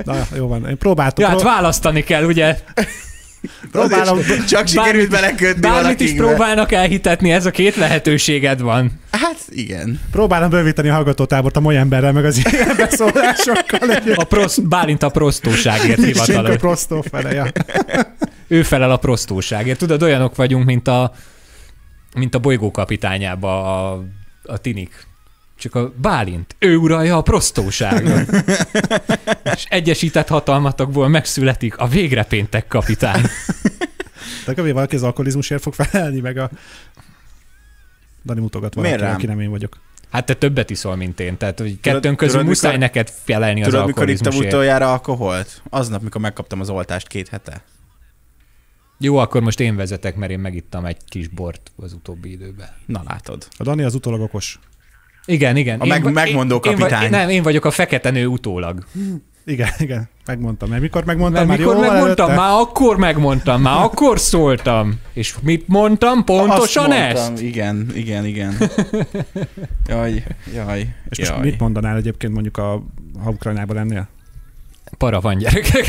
Na, jó van. Én próbáltam. Ja, hát választani kell, ugye? Próbálom, Csak sikerült belekötni Bármit is próbálnak elhitetni, ez a két lehetőséged van. Hát igen. próbálom bővíteni a hallgatótábort a mai emberrel, meg az ilyen beszólásokkal. A prosz, Bálint a prostóságért Senko hivatalos. prostó fele, ja. Ő felel a prostóságért. Tudod, olyanok vagyunk, mint a, mint a bolygó kapitányába a, a tinik. Csak a Bálint, ő uralja a prostóságot. És egyesített hatalmatokból megszületik a végre péntek kapitány. De kb. valaki az alkoholizmusért fog felelni, meg a... Dani mutogat valaki, aki nem én vagyok. Hát te többet iszol, mint én. Tehát, hogy kettőn Tudod- közül tudod, muszáj mikor- neked felelni az Tudod, mikor ittam alkoholizmusért. utoljára alkoholt? Aznap, mikor megkaptam az oltást két hete. Jó, akkor most én vezetek, mert én megittam egy kis bort az utóbbi időben. Na látod. A Dani az utólag okos. Igen, igen. A meg- va- megmondó én, én, vagy- kapitány. nem, én vagyok a fekete nő utólag. Igen, igen, megmondtam. Mert mikor megmondtam, Mert már mikor megmondtam, előtte? már akkor megmondtam, már akkor szóltam. És mit mondtam? Pontosan Azt ezt? mondtam, Igen, igen, igen. Jaj, jaj, És jaj. most mit mondanál egyébként mondjuk, a, ha Ukrajnában lennél? Para van, gyerekek.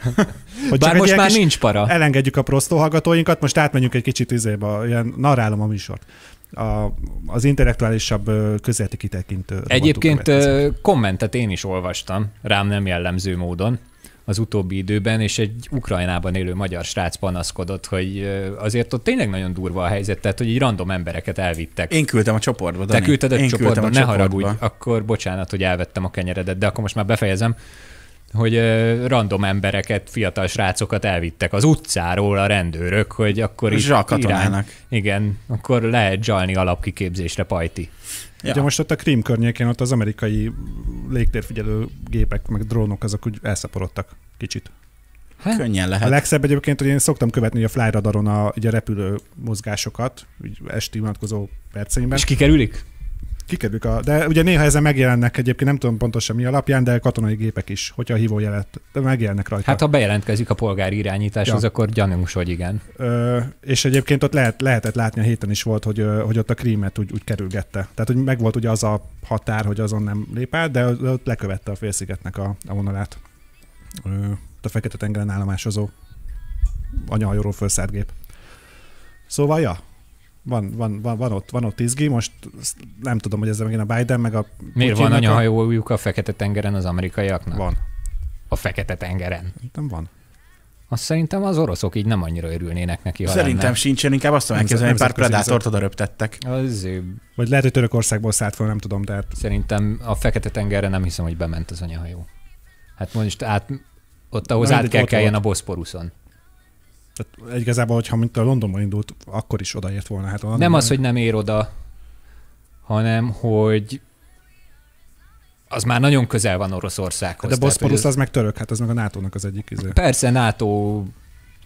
Hogy Bár most már nincs para. Elengedjük a prostó hallgatóinkat, most átmenjünk egy kicsit izébe, ilyen narrálom a műsort. A, az intellektuálisabb közéleti kitekintő. Egyébként kommentet én is olvastam, rám nem jellemző módon az utóbbi időben, és egy Ukrajnában élő magyar srác panaszkodott, hogy azért ott tényleg nagyon durva a helyzet, tehát hogy így random embereket elvittek. Én küldtem a csoportba, Te Dani. küldted a Én csoportba, küldtem ne a csoportba. haragudj, akkor bocsánat, hogy elvettem a kenyeredet, de akkor most már befejezem, hogy random embereket, fiatal srácokat elvittek az utcáról a rendőrök, hogy akkor itt Zsarkatonának. Igen, akkor lehet zsalni alapkiképzésre pajti. Ja. Ugye most ott a Krím környékén ott az amerikai légtérfigyelő gépek, meg drónok, azok úgy elszaporodtak kicsit. Könnyen A lehet. legszebb egyébként, hogy én szoktam követni a Flyradaron a, ugye a repülő mozgásokat, úgy esti vonatkozó perceimben. És kikerülik? Kikerülik a, de ugye néha ezen megjelennek egyébként, nem tudom pontosan mi alapján, de katonai gépek is, hogyha a hívójelet, de megjelennek rajta. Hát ha bejelentkezik a polgári irányításhoz, Ja. akkor gyanús, hogy igen. Ö, és egyébként ott lehet, lehetett látni, a héten is volt, hogy, hogy ott a krímet úgy, úgy kerülgette. Tehát, hogy megvolt ugye az a határ, hogy azon nem lép át, de ott lekövette a félszigetnek a, a vonalát. Ö, a Fekete-tengeren állomásozó anyahajóról felszállt gép. Szóval, ja, van, van, van, van, ott, van ott izgi, most nem tudom, hogy ezzel megint a Biden, meg a Miért van a- anyahajójuk a Fekete-tengeren az amerikaiaknak? Van. A Fekete-tengeren. Nem van. Azt szerintem az oroszok így nem annyira örülnének neki, ha Szerintem lenne. sincsen, inkább azt tudom elképzelni, hogy pár predátort oda röptettek. Az, Vagy lehet, hogy Törökországból szállt fel, nem tudom, de hát szerintem a Fekete-tengerre nem hiszem, hogy bement az anyahajó. Hát most át, ott ahhoz Na, át kell ott keljen a volt. Boszporuszon. Tehát igazából, hogyha mint a Londonban indult, akkor is odaért volna. Hát Nem az, hogy nem ér oda, hanem hogy az már nagyon közel van Oroszországhoz. De Boszporusz az meg török, hát az meg a NATO-nak az egyik izé. Persze NATO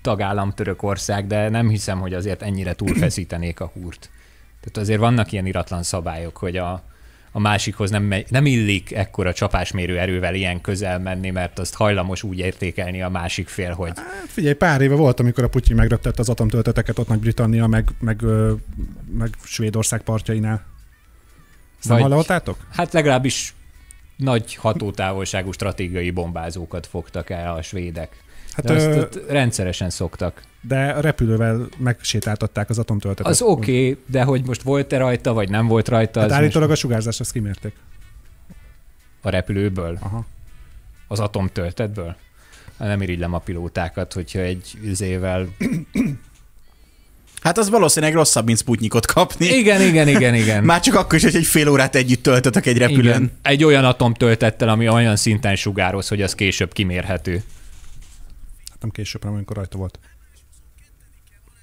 tagállam Törökország, de nem hiszem, hogy azért ennyire túlfeszítenék a húrt. Tehát azért vannak ilyen iratlan szabályok, hogy a, a másikhoz nem, megy, nem illik ekkora csapásmérő erővel ilyen közel menni, mert azt hajlamos úgy értékelni a másik fél, hogy Hát figyelj, pár éve volt, amikor a Putyin megröptette az atomtölteteket ott Nagy-Britannia, meg, meg, meg Svédország partjainál. Ezt nem hallottátok? hát legalábbis nagy hatótávolságú stratégiai bombázókat fogtak el a svédek. Hát, De azt ö, ott rendszeresen szoktak. de a repülővel megsétáltatták az atomtöltetet. Az oké, okay, de hogy most volt-e rajta, vagy nem volt rajta, Hát az most állítólag a sugárzást azt kimérték. a repülőből, Aha. az atomtöltetből. Nem irigylem a pilótákat, hogyha egy üzével... Hát az valószínűleg rosszabb, mint Sputnikot kapni. Igen, igen, igen, igen. Már csak akkor is, hogy egy fél órát együtt töltötök egy repülőn. igen. Egy olyan atomtöltettel, ami olyan szinten sugároz, hogy az később kimérhető. Nem később, hanem amikor rajta volt.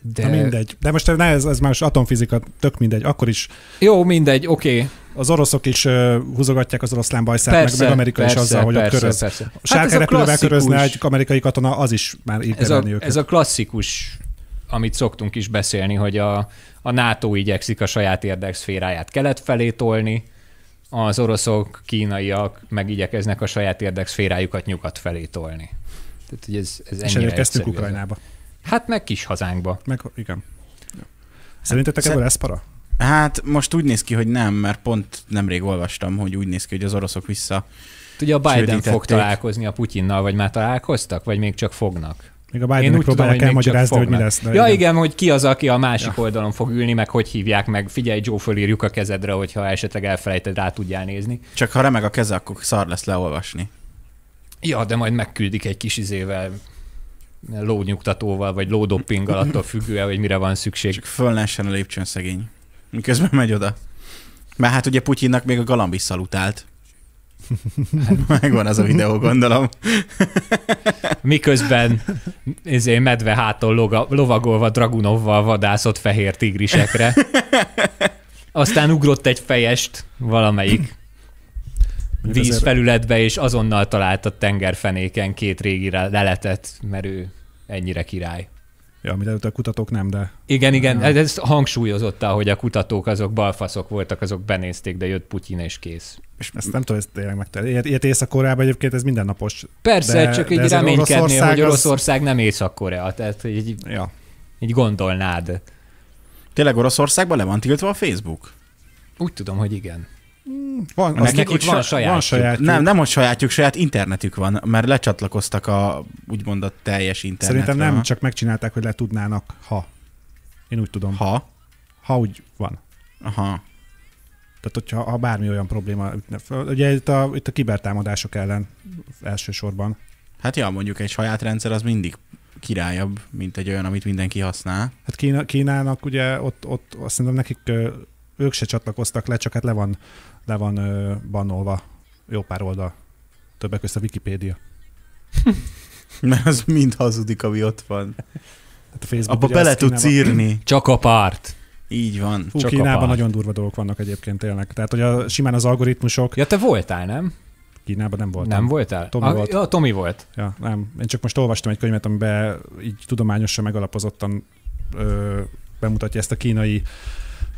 De... De mindegy. De most ne, ez, ez már atomfizika, tök mindegy. Akkor is Jó, mindegy, oké. Okay. az oroszok is uh, húzogatják az oroszlán bajszát, meg, Persze, meg Amerika is persze, azzal, hogy ott persze, köröz. persze. A Hát a repülővel klasszikus- körözne egy amerikai katona, az is már így Ez a, őket. ez a klasszikus, amit szoktunk is beszélni, hogy a, a NATO igyekszik a saját érdekszféráját kelet felé tolni, az oroszok, kínaiak meg igyekeznek a saját érdekszférájukat nyugat felé tolni. Tehát, hogy ez, ez és ennyire elérkeztünk. Ukrajnába. Hát meg kis hazánkba. Meg, igen. Szerintetek Szer- ebből lesz para? Hát most úgy néz ki, hogy nem, mert pont nemrég olvastam, hogy úgy néz ki, hogy az oroszok vissza. Ugye a Biden fog találkozni a Putyinnal, vagy már találkoztak, vagy még csak fognak? Még a Én Bidennek úgy tudom, próbálják hogy még csak elmagyarázni, hogy mi lesz. de Ja igen. igen, hogy ki az, aki a másik ja. oldalon fog ülni, meg hogy hívják meg. Figyelj, Joe, fölírjuk a kezedre, hogyha esetleg elfelejted, rá tudjál nézni. Csak ha remeg a keze, akkor szar lesz leolvasni. Ja, de majd megküldik egy kis izével, lónyugtatóval, vagy lódoppinggal, attól függően, hogy mire van szükség. Csak föl a lépcsőn szegény. Miközben megy oda. Mert hát ugye Putyinnak még a galamb is szalutált. Megvan az a videó, gondolom. Miközben izé, medve háton loga, lovagolva Dragunovval vadászott fehér tigrisekre. Aztán ugrott egy fejest valamelyik vízfelületbe, és azonnal talált a tengerfenéken két régi leletet, mert ő ennyire király. Ja, amit a kutatók nem, de Igen, igen, Ja. ez hangsúlyozotta, hogy a kutatók azok balfaszok voltak, azok benézték, de jött Putyin és kész. És ezt nem tudom, ez tényleg megtenni. Ilyet, ilyet Észak-Koreában egyébként ez mindennapos. Persze, De- csak de így reménykednél, Oroszország hogy az- Oroszország nem Észak-Korea, tehát így, Ja. így gondolnád. tényleg Oroszországban le van tiltva a Facebook? Úgy tudom, hogy igen. Van, Nekik nekik ott van sa- sajátjuk. van sajátjuk. Nem, nem hogy sajátjuk, saját internetük van, mert lecsatlakoztak a úgymond a teljes internetre. Szerintem nem, csak megcsinálták, hogy le tudnának, ha. Én úgy tudom. Ha, Ha? úgy van. Aha. Tehát, hogyha ha bármi olyan probléma. Ugye itt a, itt a kibertámadások ellen elsősorban. Hát ja, mondjuk egy saját rendszer az mindig királyabb, mint egy olyan, amit mindenki használ. Hát Kína, Kínának ugye ott, ott azt mondom, nekik ők se csatlakoztak le, csak hát le van, le van ö, bannolva jó pár oldal. Többek között a Wikipédia. Mert az mind hazudik, ami ott van. Hát a Facebook Abba bele tudsz írni. Csak a párt. Így van. Fú, Csak a Kínában párt. nagyon durva dolgok vannak egyébként tényleg. Tehát, hogy a, simán az algoritmusok, Ja, te voltál, nem? Kínában nem voltam. Nem voltál? Tomi ah, volt. Ja, Tomi volt. Ja, nem. Én csak most olvastam egy könyvet, amiben így tudományosan megalapozottan ö, bemutatja ezt a kínai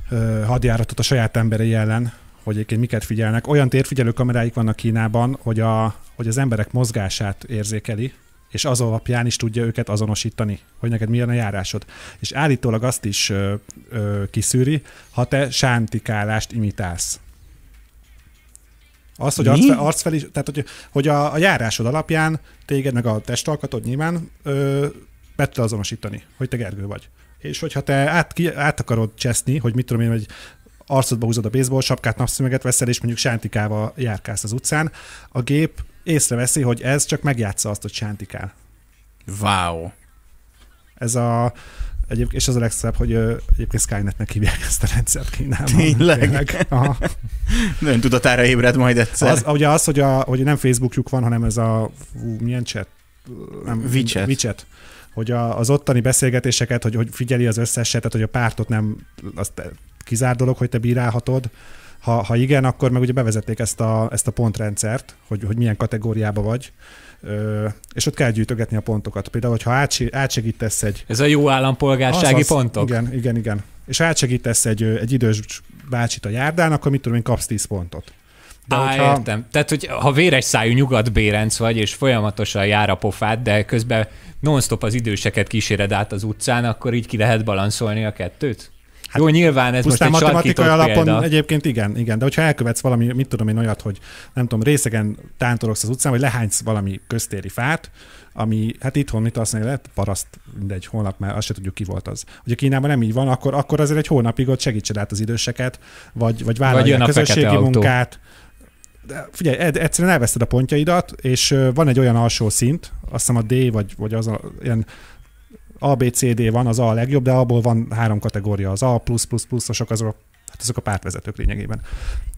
ö, hadjáratot a saját emberei ellen, hogy egyébként miket figyelnek. Olyan térfigyelő kameráik vannak Kínában, hogy, a, hogy az emberek mozgását érzékeli, és az alapján is tudja őket azonosítani, hogy neked milyen a járásod. És állítólag azt is ö, ö, kiszűri, ha te sántikálást imitálsz. Az, hogy Mi? arcfel, arcfel is, tehát hogy, hogy a, a járásod alapján téged meg a testalkatod nyilván ö, be tud azonosítani, hogy te Gergő vagy. És hogyha te át, ki, át akarod cseszni, hogy mit tudom én, hogy arcodba húzod a baseball sapkát, napszöveget veszel, és mondjuk sántikával járkálsz az utcán, a gép észreveszi, hogy ez csak megjátsza azt, hogy sántikál. Wow. Ez a, egyébként, és az a legszebb, hogy ö, egyébként Skynetnek hívják ezt a rendszert Kínában. Tényleg? Aha. Nagyon tudatára ébred majd egyszer. Az, ugye az, hogy, a, hogy nem Facebookjuk van, hanem ez a, fú, milyen chat? Nem, WeChat. WeChat. Hogy a, az ottani beszélgetéseket, hogy, hogy figyeli az összeset, tehát hogy a pártot nem, azt kizár dolog, hogy te bírálhatod. Ha, ha igen, akkor meg ugye bevezették ezt a, ezt a pontrendszert, hogy, hogy milyen kategóriába vagy, Ö, és ott kell gyűjtögetni a pontokat. Például, hogyha átsi- átsegítesz egy Ez a jó állampolgársági Azaz, pontok? Igen, igen, igen. És átsegítesz egy, egy idős bácsit a járdán, akkor mit tudom én, kapsz 10 pontot. De Á, hogyha... értem. Tehát, hogy ha véres szájú nyugat-bérenc vagy, és folyamatosan jár a pofád, de közben non-stop az időseket kíséred át az utcán, akkor így ki lehet balanszolni a kettőt? Hát Jó, nyilván ez most egy matematikai alapon példa. egyébként igen, igen, de hogyha elkövetsz valami, mit tudom én olyat, hogy nem tudom, részegen tántorogsz az utcán, vagy lehánysz valami köztéri fát, ami, hát itthon mit azt mondja, lehet paraszt, mindegy, holnap már azt se tudjuk ki volt az. Hogyha Kínában nem így van, akkor, akkor azért egy hónapig ott segítsed át az időseket, vagy, vagy vállalj a közösségi munkát. De figyelj, egyszerűen elveszted a pontjaidat, és van egy olyan alsó szint, azt hiszem a D, vagy, vagy az a, ilyen a, B, C, D van, az A a legjobb, de abból van három kategória, az A++++, osok, azok, hát azok a pártvezetők lényegében.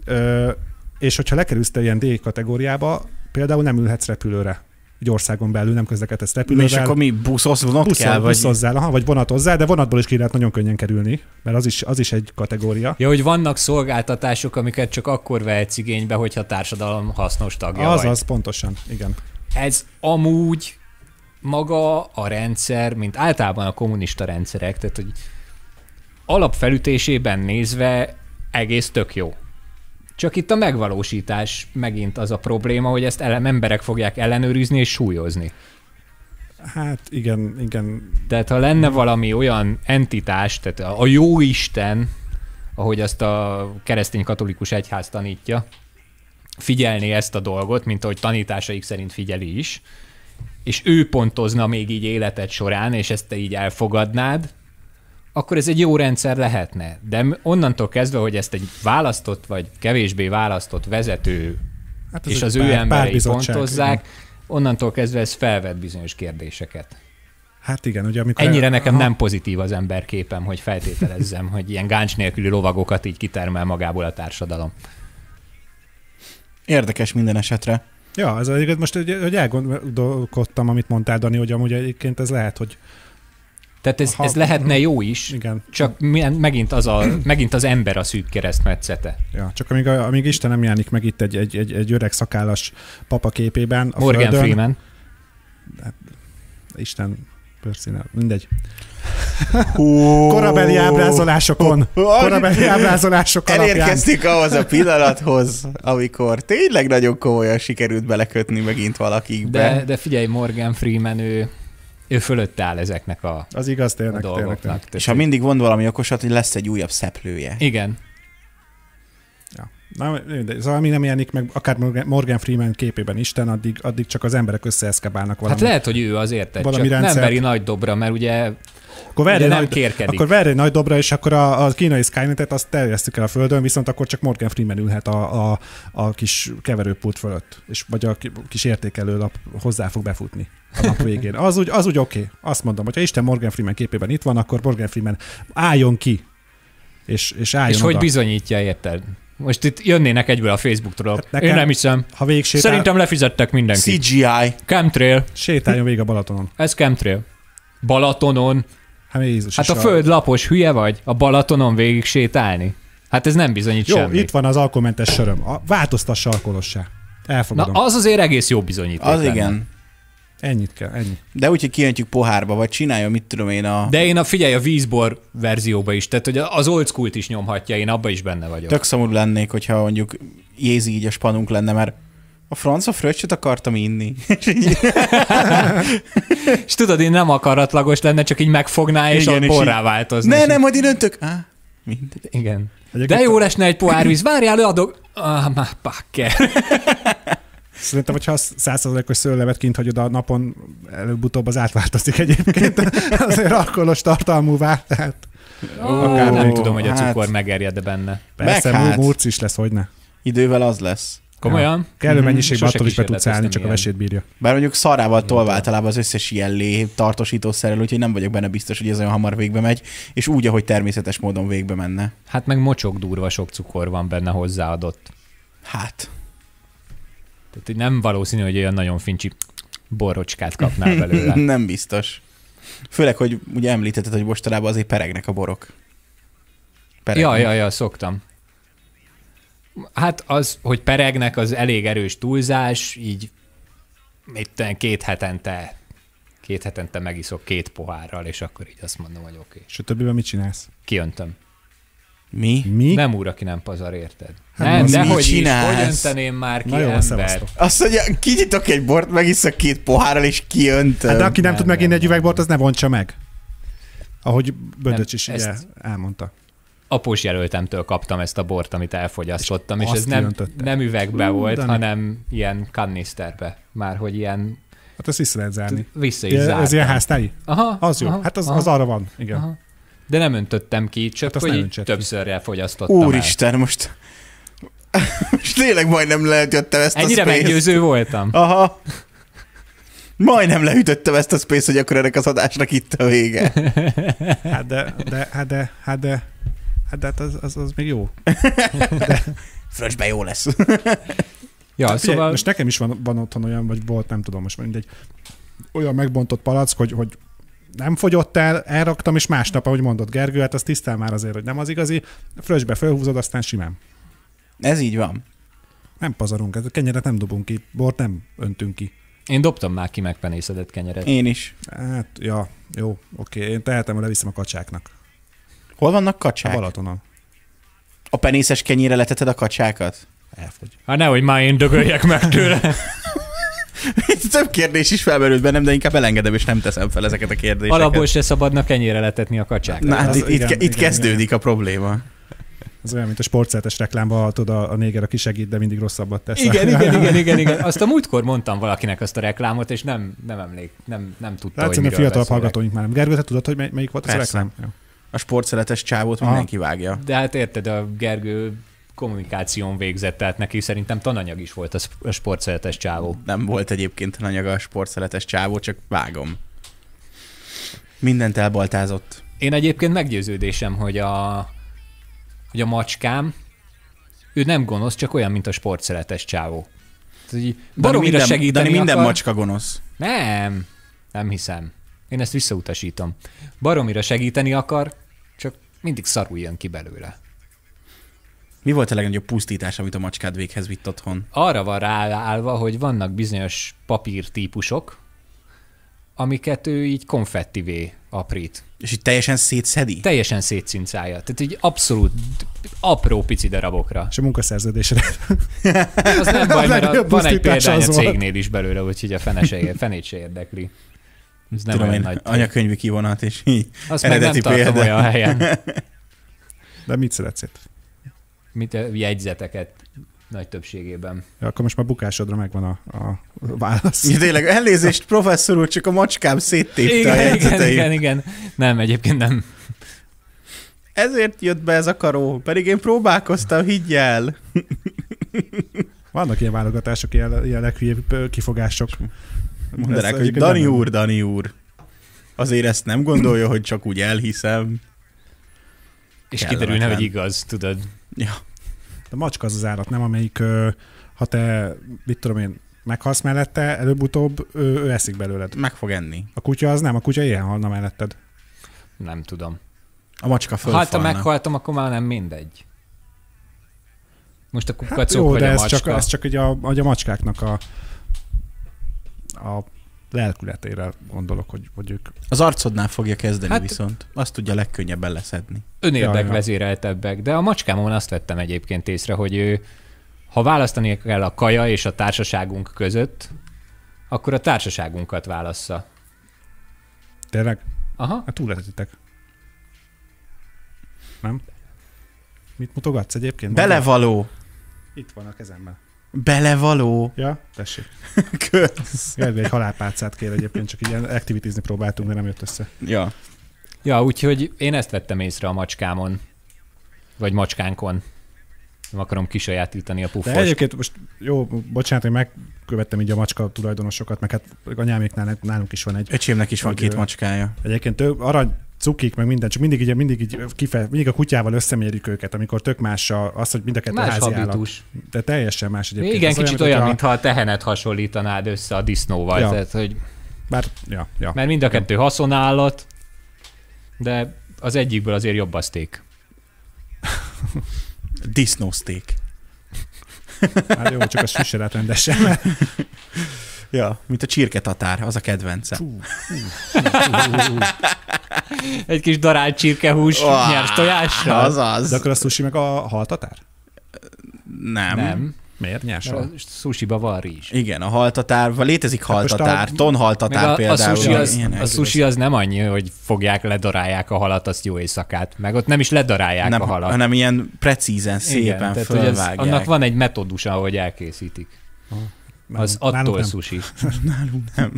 Ö, és hogyha lekerülsz te ilyen D kategóriába, például nem ülhetsz repülőre egy országon belül nem közlekedhetsz repülővel. És akkor mi buszosz, vonat buszol, kell? Vagy... Buszozzál, aha, vagy vonatozzál, de vonatból is ki lehet nagyon könnyen kerülni, mert az is, az is egy kategória. Ja, hogy vannak szolgáltatások, amiket csak akkor vehetsz igénybe, hogyha társadalom hasznos tagja az, vagy. Az, pontosan, igen. Ez amúgy maga a rendszer, mint általában a kommunista rendszerek, tehát hogy alapfelütésében nézve egész tök jó. Csak itt a megvalósítás megint az a probléma, hogy ezt ele- emberek fogják ellenőrizni és súlyozni. Hát igen, igen. Tehát ha lenne valami olyan entitás, tehát a jó Isten, ahogy azt a keresztény katolikus egyház tanítja, figyelni ezt a dolgot, mint ahogy tanításaik szerint figyeli is, és ő pontozna még így életed során, és ezt te így elfogadnád, akkor ez egy jó rendszer lehetne. De onnantól kezdve, hogy ezt egy választott vagy kevésbé választott vezető hát és az pár, ő emberei pontozzák, onnantól kezdve ez felvet bizonyos kérdéseket. Hát igen, ugye amikor... Ennyire el... nekem Aha. nem pozitív az emberképem, hogy feltételezzem, hogy ilyen gáncs nélküli lovagokat így kitermel magából a társadalom. Érdekes minden esetre. Ja, ez egyébként most, hogy elgondolkodtam, amit mondtál, Dani, hogy amúgy egyébként ez lehet, hogy tehát ez, ha, ez lehetne jó is, igen. csak megint az, a, megint az ember a szűk keresztmetszete. Ja, csak amíg, amíg Isten nem jelenik meg itt egy, egy, egy, egy öreg szakállas papa képében. A Morgan földön, Freeman. Hát, Isten pörszínel, mindegy. Korabeli ábrázolásokon. Korabeli ábrázolások Elérkeztük ahhoz a pillanathoz, amikor tényleg nagyon komolyan sikerült belekötni megint valakikbe. De, de figyelj, Morgan Freeman, ő, ő fölött áll ezeknek a Az igaz, tényleg, a tényleg, tényleg. És ha mindig mond valami okosat, hogy lesz egy újabb szeplője. Igen. Ja. Na, de szóval mi nem jelenik meg, akár Morgan Freeman képében Isten, addig, addig csak az emberek összeeszkebálnak valami. Hát lehet, hogy ő azért egy valami csak rendszert. nem veri nagy dobra, mert ugye akkor verj, nem kérkedik. Akkor verj egy nagy dobra, és akkor a, a kínai Skynet-et azt terjesztük el a Földön, viszont akkor csak Morgan Freeman ülhet a, a, a kis keverőpult fölött, és vagy a kis értékelő lap hozzá fog befutni a nap végén. Az úgy, az úgy oké. Okay. Azt mondom, hogyha Isten Morgan Freeman képében itt van, akkor Morgan Freeman álljon ki, és, és álljon És oda. hogy bizonyítja, érted? Most itt jönnének egyből a Facebooktól. Hát nekem, Én nem hiszem. Ha végsétál... Szerintem lefizettek mindenki. CGI. Chemtrail. Sétáljon végig a Balatonon. Ez chemtrail. Balatonon. Hát, Jézus hát a föld lapos, hülye vagy? A Balatonon végig sétálni? Hát ez nem bizonyít Jó, semmit. itt van az alkoholmentes söröm. A, változtassa alkoholossá. Elfogadom. Na, az azért egész jó bizonyíték. Az lenne. igen. Ennyit kell, ennyi. De úgy, hogy kijöntjük pohárba, vagy csinálja, mit tudom én a... De én a, figyelj, a vízbor verzióba is, tehát hogy az old school is nyomhatja, én abba is benne vagyok. Tök szomorú lennék, hogyha mondjuk Jézi így a spanunk lenne, mert a francia fröccsöt akartam inni. és tudod, én nem akaratlagos lenne, csak így megfogná, és Igen, a borrá változna. Ne, nem, majd én öntök. Ah, mindegy. Igen. De jó lesne egy pohár víz, várjál, adok. Ah, már pakker. Szerintem, hogyha százszerzalékos szőlevet kint hagyod a napon, előbb-utóbb az átváltozik egyébként. Azért alkoholos tartalmúvá, tehát... Oh, akár nem tudom, hogy a cukor hát, megerjed benne. Persze, meg hát. murc is lesz, hogy ne. Idővel az lesz. Komolyan? Ja. Kellő mm-hmm. mennyiségben attól is be tudsz állni, csak ilyen. a vesét bírja. Bár mondjuk szarával tolva általában az összes ilyen lé tartósítószerrel, úgyhogy nem vagyok benne biztos, hogy ez olyan hamar végbe megy, és úgy, ahogy természetes módon végbe menne. Hát meg mocsok durva sok cukor van benne hozzáadott. Hát. Tehát nem valószínű, hogy olyan nagyon fincsi borocskát kapnál belőle. nem biztos. Főleg, hogy ugye említetted, hogy mostanában azért peregnek a borok. Peregnek. Ja, ja, ja, szoktam. Hát az, hogy peregnek, az elég erős túlzás, így itt két hetente két hetente megiszok két pohárral, és akkor így azt mondom, hogy oké. Okay. És a többiben mit csinálsz? Kiöntöm. Mi? Mi? Nem úr, aki nem pazar, érted? Hát nem, de mit hogy is, csinálsz? hogy önteném már ki Na jó, ember? szevasztok. Azt mondja, kinyitok egy bort, megiszok két pohárral, és kiöntöm. Hát de aki nem, nem, tud megint nem, egy üvegbort, az ne vontsa meg. Ahogy Bödöcs is ugye ezt- elmondta. Após jelöltemtől kaptam ezt a bort, amit elfogyasztottam, és, azt ez nem, nem üvegbe Ú, volt, hanem ilyen kanniszterbe. Már hogy ilyen Hát ezt vissza lehet zárni. vissza is zártam. ez ilyen háztáji? Aha, Az jó. aha, Hát az, aha, az arra van. Igen. aha. De nem öntöttem ki, csak Hát hogy többször elfogyasztottam el. Úristen, most... most tényleg majdnem leütöttem ezt Ennyire a space meggyőző voltam? Aha. Majdnem leütöttem ezt a space, hogy akkor ennek az adásnak itt a vége. Hát de, de, hát de, hát de, hát de hát az, az, az még jó. Fröccsbe jó lesz. Ja, Figyelj, szóval Most nekem is van, van otthon olyan, vagy volt, nem tudom, most mindegy, olyan megbontott palack, hogy, hogy nem fogyott el, elraktam, és másnap, ahogy mondott Gergő, hát az tisztán már azért, hogy nem az igazi, fröccsbe felhúzod, aztán simán. Ez így van. Nem pazarunk, ez a kenyeret nem dobunk ki, bort nem öntünk ki. én dobtam már ki megpenészedett kenyeret. Én is. Hát, ja, jó, oké, én tehetem, hogy leviszem a kacsáknak. Hol vannak A kacsák? Balatonon. A penészes kenyére leteted a kacsákat? Elfogy. Hát nehogy már én dögöljek meg tőle. Itt több kérdés is felmerült bennem, de inkább elengedem, és nem teszem fel ezeket a kérdéseket. Alapból se szabadna kenyére letetni a kacsák. Na, hát itt, igen, itt, itt igen, kezdődik a probléma. Ez olyan, mint a sportszertes reklámban, tudod, a, a néger, aki segít, de mindig rosszabbat tesz. Igen, igen, igen, igen, igen. Azt a múltkor mondtam valakinek azt a reklámot, és nem, nem emlék, nem, nem tudta, Hát hogy miről fiatal hallgatóink már nem. Gergő, te tudod, hogy mely- melyik volt az a Persze. reklám? Jó. A sportszeletes csávót Aha. mindenki vágja. De hát érted, a Gergő kommunikáción végzett, tehát neki szerintem tananyag is volt a sp- a sportszeretes csávó. Nem volt egyébként anyaga a sportszeletes csávó, csak vágom. Mindent elbaltázott. Én egyébként meggyőződésem, hogy a, hogy a macskám, ő nem gonosz, csak olyan, mint a sportszeretes csávó. Tehát, így Dani baromira minden, segíteni Dani minden akar. macska gonosz. Nem, nem hiszem. Én ezt visszautasítom. Baromira segíteni akar, mindig szarul jön ki belőle. Mi volt a legnagyobb pusztítás, amit a macskád véghez vitt otthon? Arra van ráállva, hogy vannak bizonyos papírtípusok, amiket ő így konfettivé aprít. És itt teljesen szétszedi? Teljesen szétszincálja. Tehát így abszolút apró pici darabokra. És a munkaszerződésre. Az nem baj, mert a, van egy példány a cégnél is belőle, úgyhogy a fene se, fenét se érdekli. Ez nem Tudom én, nagy. anyakönyvi kivonat, és így. Azt meg nem eredeti tartom példa. olyan helyen. De mit szeretsz itt? Mint a jegyzeteket nagy többségében. Ja, akkor most már bukásodra megvan a, a válasz. Ja, tényleg, elnézést, professzor úr, csak a macskám széttépte a Igen, igen, jegyzeteim. igen, igen. Nem, egyébként nem. Ezért jött be ez a karó, pedig én próbálkoztam, higgyel. Vannak ilyen válogatások, ilyen, ilyen leghülyébb kifogások. Mondanák, hogy Dani úr, Dani úr. Azért ezt nem gondolja, hogy csak úgy elhiszem. És kiderülne, hogy igaz, tudod. Ja. A macska az az állat, nem, amelyik, ha te, mit tudom én, meghalsz mellette, előbb-utóbb ő, ő eszik belőled. Meg fog enni. A kutya az nem, a kutya ilyen halna melletted. Nem tudom. A macska Ha hát, fölfalna. meghaltam, akkor már nem mindegy. Most a Hát kukacok jó, vagy de a ez macska. csak, ez csak így a, a macskáknak a, a lelkületére gondolok, hogy, hogy ők Az arcodnál fogja kezdeni Hát- viszont. Azt tudja legkönnyebben leszedni. önérdek Ja, vezéreltebbek, de a macskámon azt vettem egyébként észre, hogy ő, ha választani kell a kaja és a társaságunk között, akkor a társaságunkat válassza. tényleg, Aha. hát túletitek. Nem? Mit mutogatsz egyébként? Belevaló. Itt van a kezemben. Belevaló. Ja, tessék. Kösz. Gergő egy halálpálcát kér egyébként, csak ilyen aktivitizni próbáltunk, de nem jött össze. Ja. Ja, úgyhogy én ezt vettem észre a macskámon. Vagy macskánkon. Nem akarom kisajátítani a De puffost. egyébként most jó, bocsánat, hogy megkövettem így a macska tulajdonosokat, meg hát anyáméknál nálunk is van egy. Öcsémnek is van két macskája. Egyébként tök, arany cukik, meg minden, csak mindig így, mindig így kife, mindig a kutyával összemérjük őket, amikor tök más a, az, hogy mind a kettő Más házi állat. De teljesen más egyébként. Igen, Ez kicsit olyan, hogyha- mintha a tehenet hasonlítanád össze a disznóval. Ja. Tehát, hogy, Bár, ja, ja. mert mind a kettő haszonállat, de az egyikből azért jobb a steak. Disznószték. Hát jó, csak az süsse át rendesen. Ja, mint a csirketatár, az a kedvencem. Egy kis darált csirkehús Uá, nyers tojással. Az az. De akkor a sushi meg a haltatár? Nem. Nem. Miért? A sushiba van rizs. Igen, a haltatár, létezik haltatár, a- tonhaltatár a, a, például. sushi az, a sushi az nem annyi, hogy fogják, ledarálják a halat, azt jó éjszakát. Meg ott nem is ledarálják nem, a halat. hanem ilyen precízen, szépen tehát, hogy az, annak van egy metódus, ahogy elkészítik. Az Nálunk attól nem. sushi. Nem.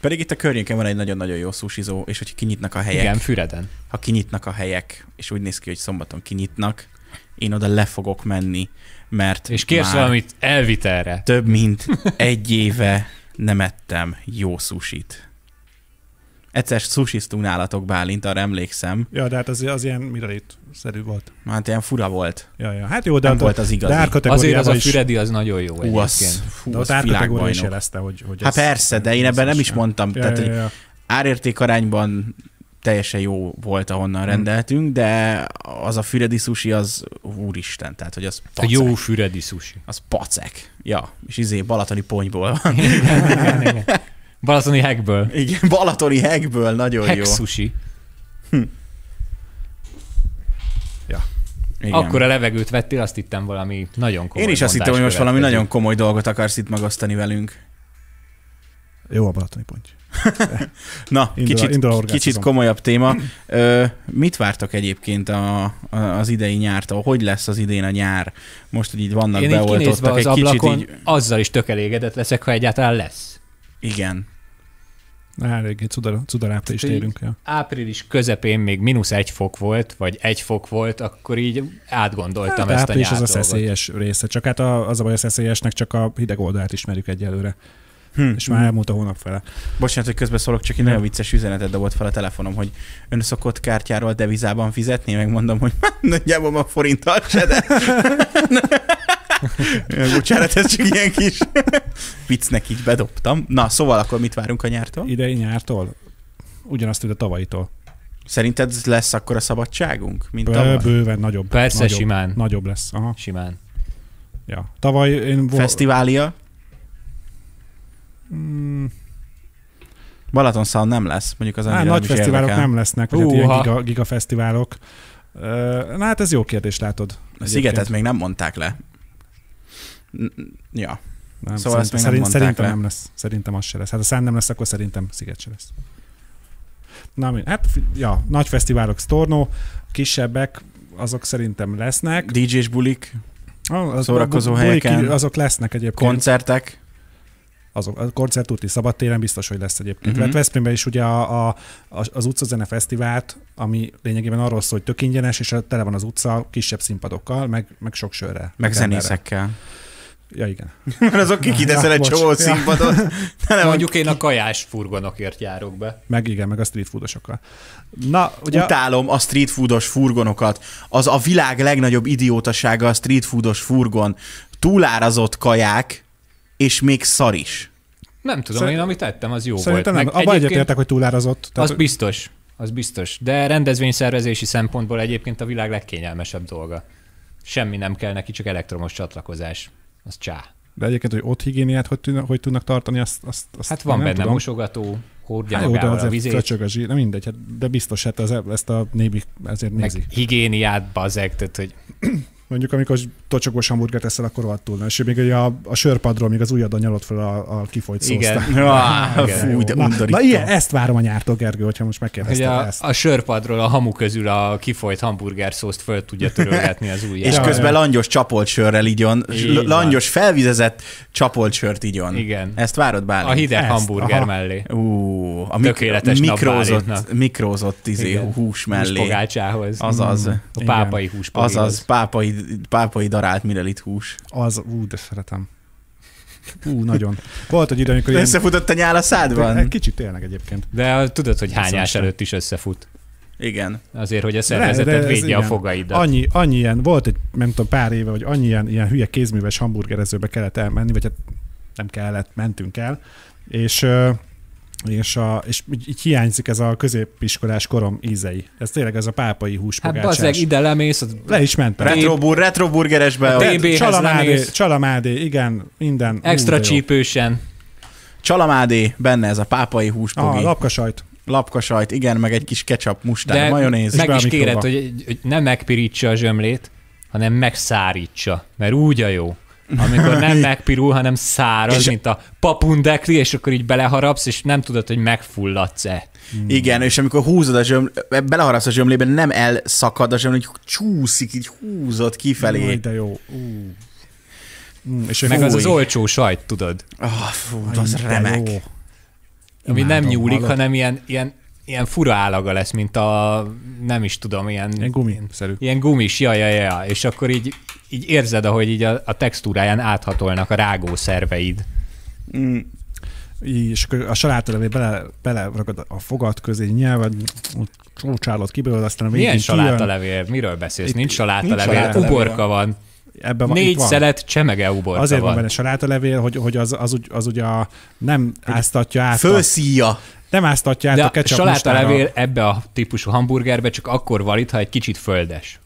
Pedig itt a környéken van egy nagyon-nagyon jó susizó, és hogy kinyitnak a helyek, Igen, Füreden. ha kinyitnak a helyek, és úgy néz ki, hogy szombaton kinyitnak, én oda le fogok menni, mert És kérsz valamit elvitelre. több mint egy éve nem ettem jó susit. Egyszer sushiztunk nálatok, Bálint, arra emlékszem. Ja, de hát az, az ilyen miralit szerű volt. Hát ilyen fura volt. Ja, ja. Hát jó, de, Nem de, volt az igazi. de Azért az a Füredi az nagyon jó Hú, az, fú, de az árkategória is jelezte, hogy, hogy Hát persze, de én ebben nem is mondtam. Ja, tehát, ja, ja. árérték arányban teljesen jó volt, ahonnan Hmm. rendeltünk, de az a füredi sushi az úristen, tehát hogy az A pacek. jó füredi sushi. Az pacek. Ja, és izé balatoni ponyból van. Balatoni hegből. Igen, balatoni hegből, nagyon Heg jó. sushi. Igen. Akkor a levegőt vettél, azt hittem valami nagyon komoly Én is azt hittem, hogy most valami nagyon komoly dolgot akarsz itt megosztani velünk. Jó a balatoni ponty. Na, Indul kicsit, indul kicsit komolyabb téma. Ö, mit vártok egyébként a, a, az idei nyártól? Hogy lesz az idén a nyár? Most, hogy így vannak Én így beoltottak, az egy kicsit ablakon, így... azzal is tök elégedett leszek, ha egyáltalán lesz. Igen. Na, eléggé cudar, cudarápra is térünk. Ja. Április közepén még mínusz egy fok volt, vagy egy fok volt, akkor így átgondoltam Hát ezt a április az a szeszélyes része. Csak hát a, az a baj a szeszélyesnek csak a hideg oldalát ismerjük egyelőre. Hm. És már elmúlt a hónap fele. Bocsánat, hogy közbeszólok, csak egy Nem. nagyon vicces üzenetet dobott fel a telefonom, hogy ön szokott kártyáról devizában fizetni, megmondom, hogy nagyjából a forinttal se, de... Bocsánat, ez csak ilyen kis viccnek így bedobtam. Na, szóval akkor mit várunk a nyártól? Idei nyártól? Ugyanazt, mint a tavalyitól. Szerinted lesz akkor a szabadságunk, mint Bő, tavaly? bőven nagyobb. Persze, nagyobb, simán. Nagyobb lesz. Aha. Simán. Ja. Tavaly én... vo- Fesztivália? Mm, Balaton Sound nem lesz, mondjuk az Á, annyira nagy nem is fesztiválok érdekel. nem lesznek, vagy hát ilyen giga, gigafesztiválok. Ö, Na hát ez jó kérdés, látod. A szigetet még nem mondták le. Ja. Nem, Szóval ezt szerintem, még nem szerint, szerintem le. nem lesz. Szerintem az se lesz. Hát ha szán nem lesz, akkor szerintem sziget se lesz. Na, mi- hát ja, nagy fesztiválok, Storno, kisebbek, azok szerintem lesznek. DJ-s bulik, Ah, az- szórakozó bu- bulik helyeken, kívül Azok lesznek egyébként. koncertek. azok, a koncert úti szabadtéren biztos, hogy lesz egyébként. Uh-huh. Mert Veszprémben is ugye a, a, az utcazene fesztivált, ami lényegében arról szól, hogy tök ingyenes, és tele van az utca kisebb színpadokkal, meg, meg sok sörrel. Meg emberrel. zenészekkel. Ja, igen. Mert azok kikideszel egy bocs. csomó Ja. színpadot. De nem, Mondjuk én a kajás furgonokért járok be. Meg igen, meg a street foodosokkal. Na, ugye... Utálom a street foodos furgonokat. Az a világ legnagyobb idiótasága a street foodos furgon. Túlárazott kaják, és még szar is. Nem tudom, Szerint- én amit tettem, az jó Szerintem volt. nem. Meg Abba egyébként egyetértek, hogy túlárazott. Az biztos, az biztos. De rendezvényszervezési szempontból egyébként a világ legkényelmesebb dolga. Semmi nem kell neki, csak elektromos csatlakozás. Az csá. De egyébként, hogy ott higiéniát hogy, tűn, hogy tudnak tartani, azt, azt, azt Hát van nem benne tudom. mosogató, hordja Hát magával a azért vizét, fröcsög a zsír, de mindegy, hát, de biztos, hát az, ezt a nébi ezért meg nézi. higiéniát, bazeg, tehát hogy Mondjuk, amikor tocsogós hamburgert eszel, akkor rohadtul. És még ugye a, a sörpadról még az ujjadon nyalod fel a, a kifolyt szószt. igen. Ah, Igen. fú, de Na, na ilyen, ezt várom a nyártól, Gergő, hogyha most Hogy megkérdezted a, ezt. a sörpadról a hamu közül a kifolyt hamburger szószt föl tudja törölgetni az És ujjával. Ja, közben langyos csapolt sörrel igyon, van. langyos felvizezett csapolt sört igyon. Igen. Ezt várod, Bálint? A hideg Ezt, hamburger aha. mellé. Ú, a Tökéletes mikrózott, mikrózott izé, Igen. hús mellé. Húspogácsához. Azaz. A pápai húspogéhoz. Azaz, pápai, pápai darált mirelit hús. Az, ú, de szeretem. Ú, nagyon. Volt egy idő, amikor ilyen... Összefutott a nyál a szádban? kicsit tényleg egyébként. De tudod, hogy hányás előtt is összefut. Igen. Azért, hogy a de szervezeted ez védje a fogaidat. Annyi, annyi ilyen, volt egy, nem tudom, pár éve, hogy annyi ilyen, ilyen hülye kézműves hamburgerezőbe kellett elmenni, vagy hát nem kellett, mentünk el, és és, a, és így, így hiányzik ez a középiskolás korom ízei. Ez tényleg ez a pápai Hát húspogácsás. bazeg, ide lemész, az Le is mentem. Re- Retro, retro burgeresbe. A ott- TB-hez Csalamádé. Csalamádé, igen, minden. extra csípősen. Csalamádé, benne ez a pápai húspogi, Ah, lapkasajt. lapkasajt, igen, meg egy kis ketchup, mustár, De majonéz. meg a is kéred, hogy, hogy nem megpirítsa a zsömlét, hanem megszárítsa, mert úgy a jó. Amikor nem megpirul, hanem száraz, És- mint a papundekli, és akkor így beleharapsz, és nem tudod, hogy megfulladsz-e. Igen, és amikor húzod a zsöml, beleharapsz a zsömlében, nem elszakad a zsömlé, hogy csúszik, így húzod kifelé. Jaj, de jó. Uh. Mm, és Meg az az Fúj. olcsó sajt, tudod, Ah, fú, az de remek. jó. ami nem Imádom, nyúlik, hallod? hanem ilyen, ilyen, ilyen fura állaga lesz, mint a, nem is tudom, ilyen, Ilyen gumiszerű. ilyen gumis, ja, ja, ja, és akkor így, így érzed, ahogy így a, a textúráján áthatolnak a rágó szerveid. Mm, Így, és akkor a salátalevé bele, bele ragad a fogad közé, nyelved, csócsálod ki belőle, aztán a végén Milyen salátalevél? Miről beszélsz? Itt- Nincs salátalevél, uborka van. Ebben van, Négy van. szelet csemege uborka Azért van van. benne salátalevél, hogy, hogy az, az, úgy, az ugye a, nem áztatja át, Fölszíja. nem áztatja át De a ketchup salátalevél mustára. ebbe a típusú hamburgerbe csak akkor valid, ha egy kicsit földes.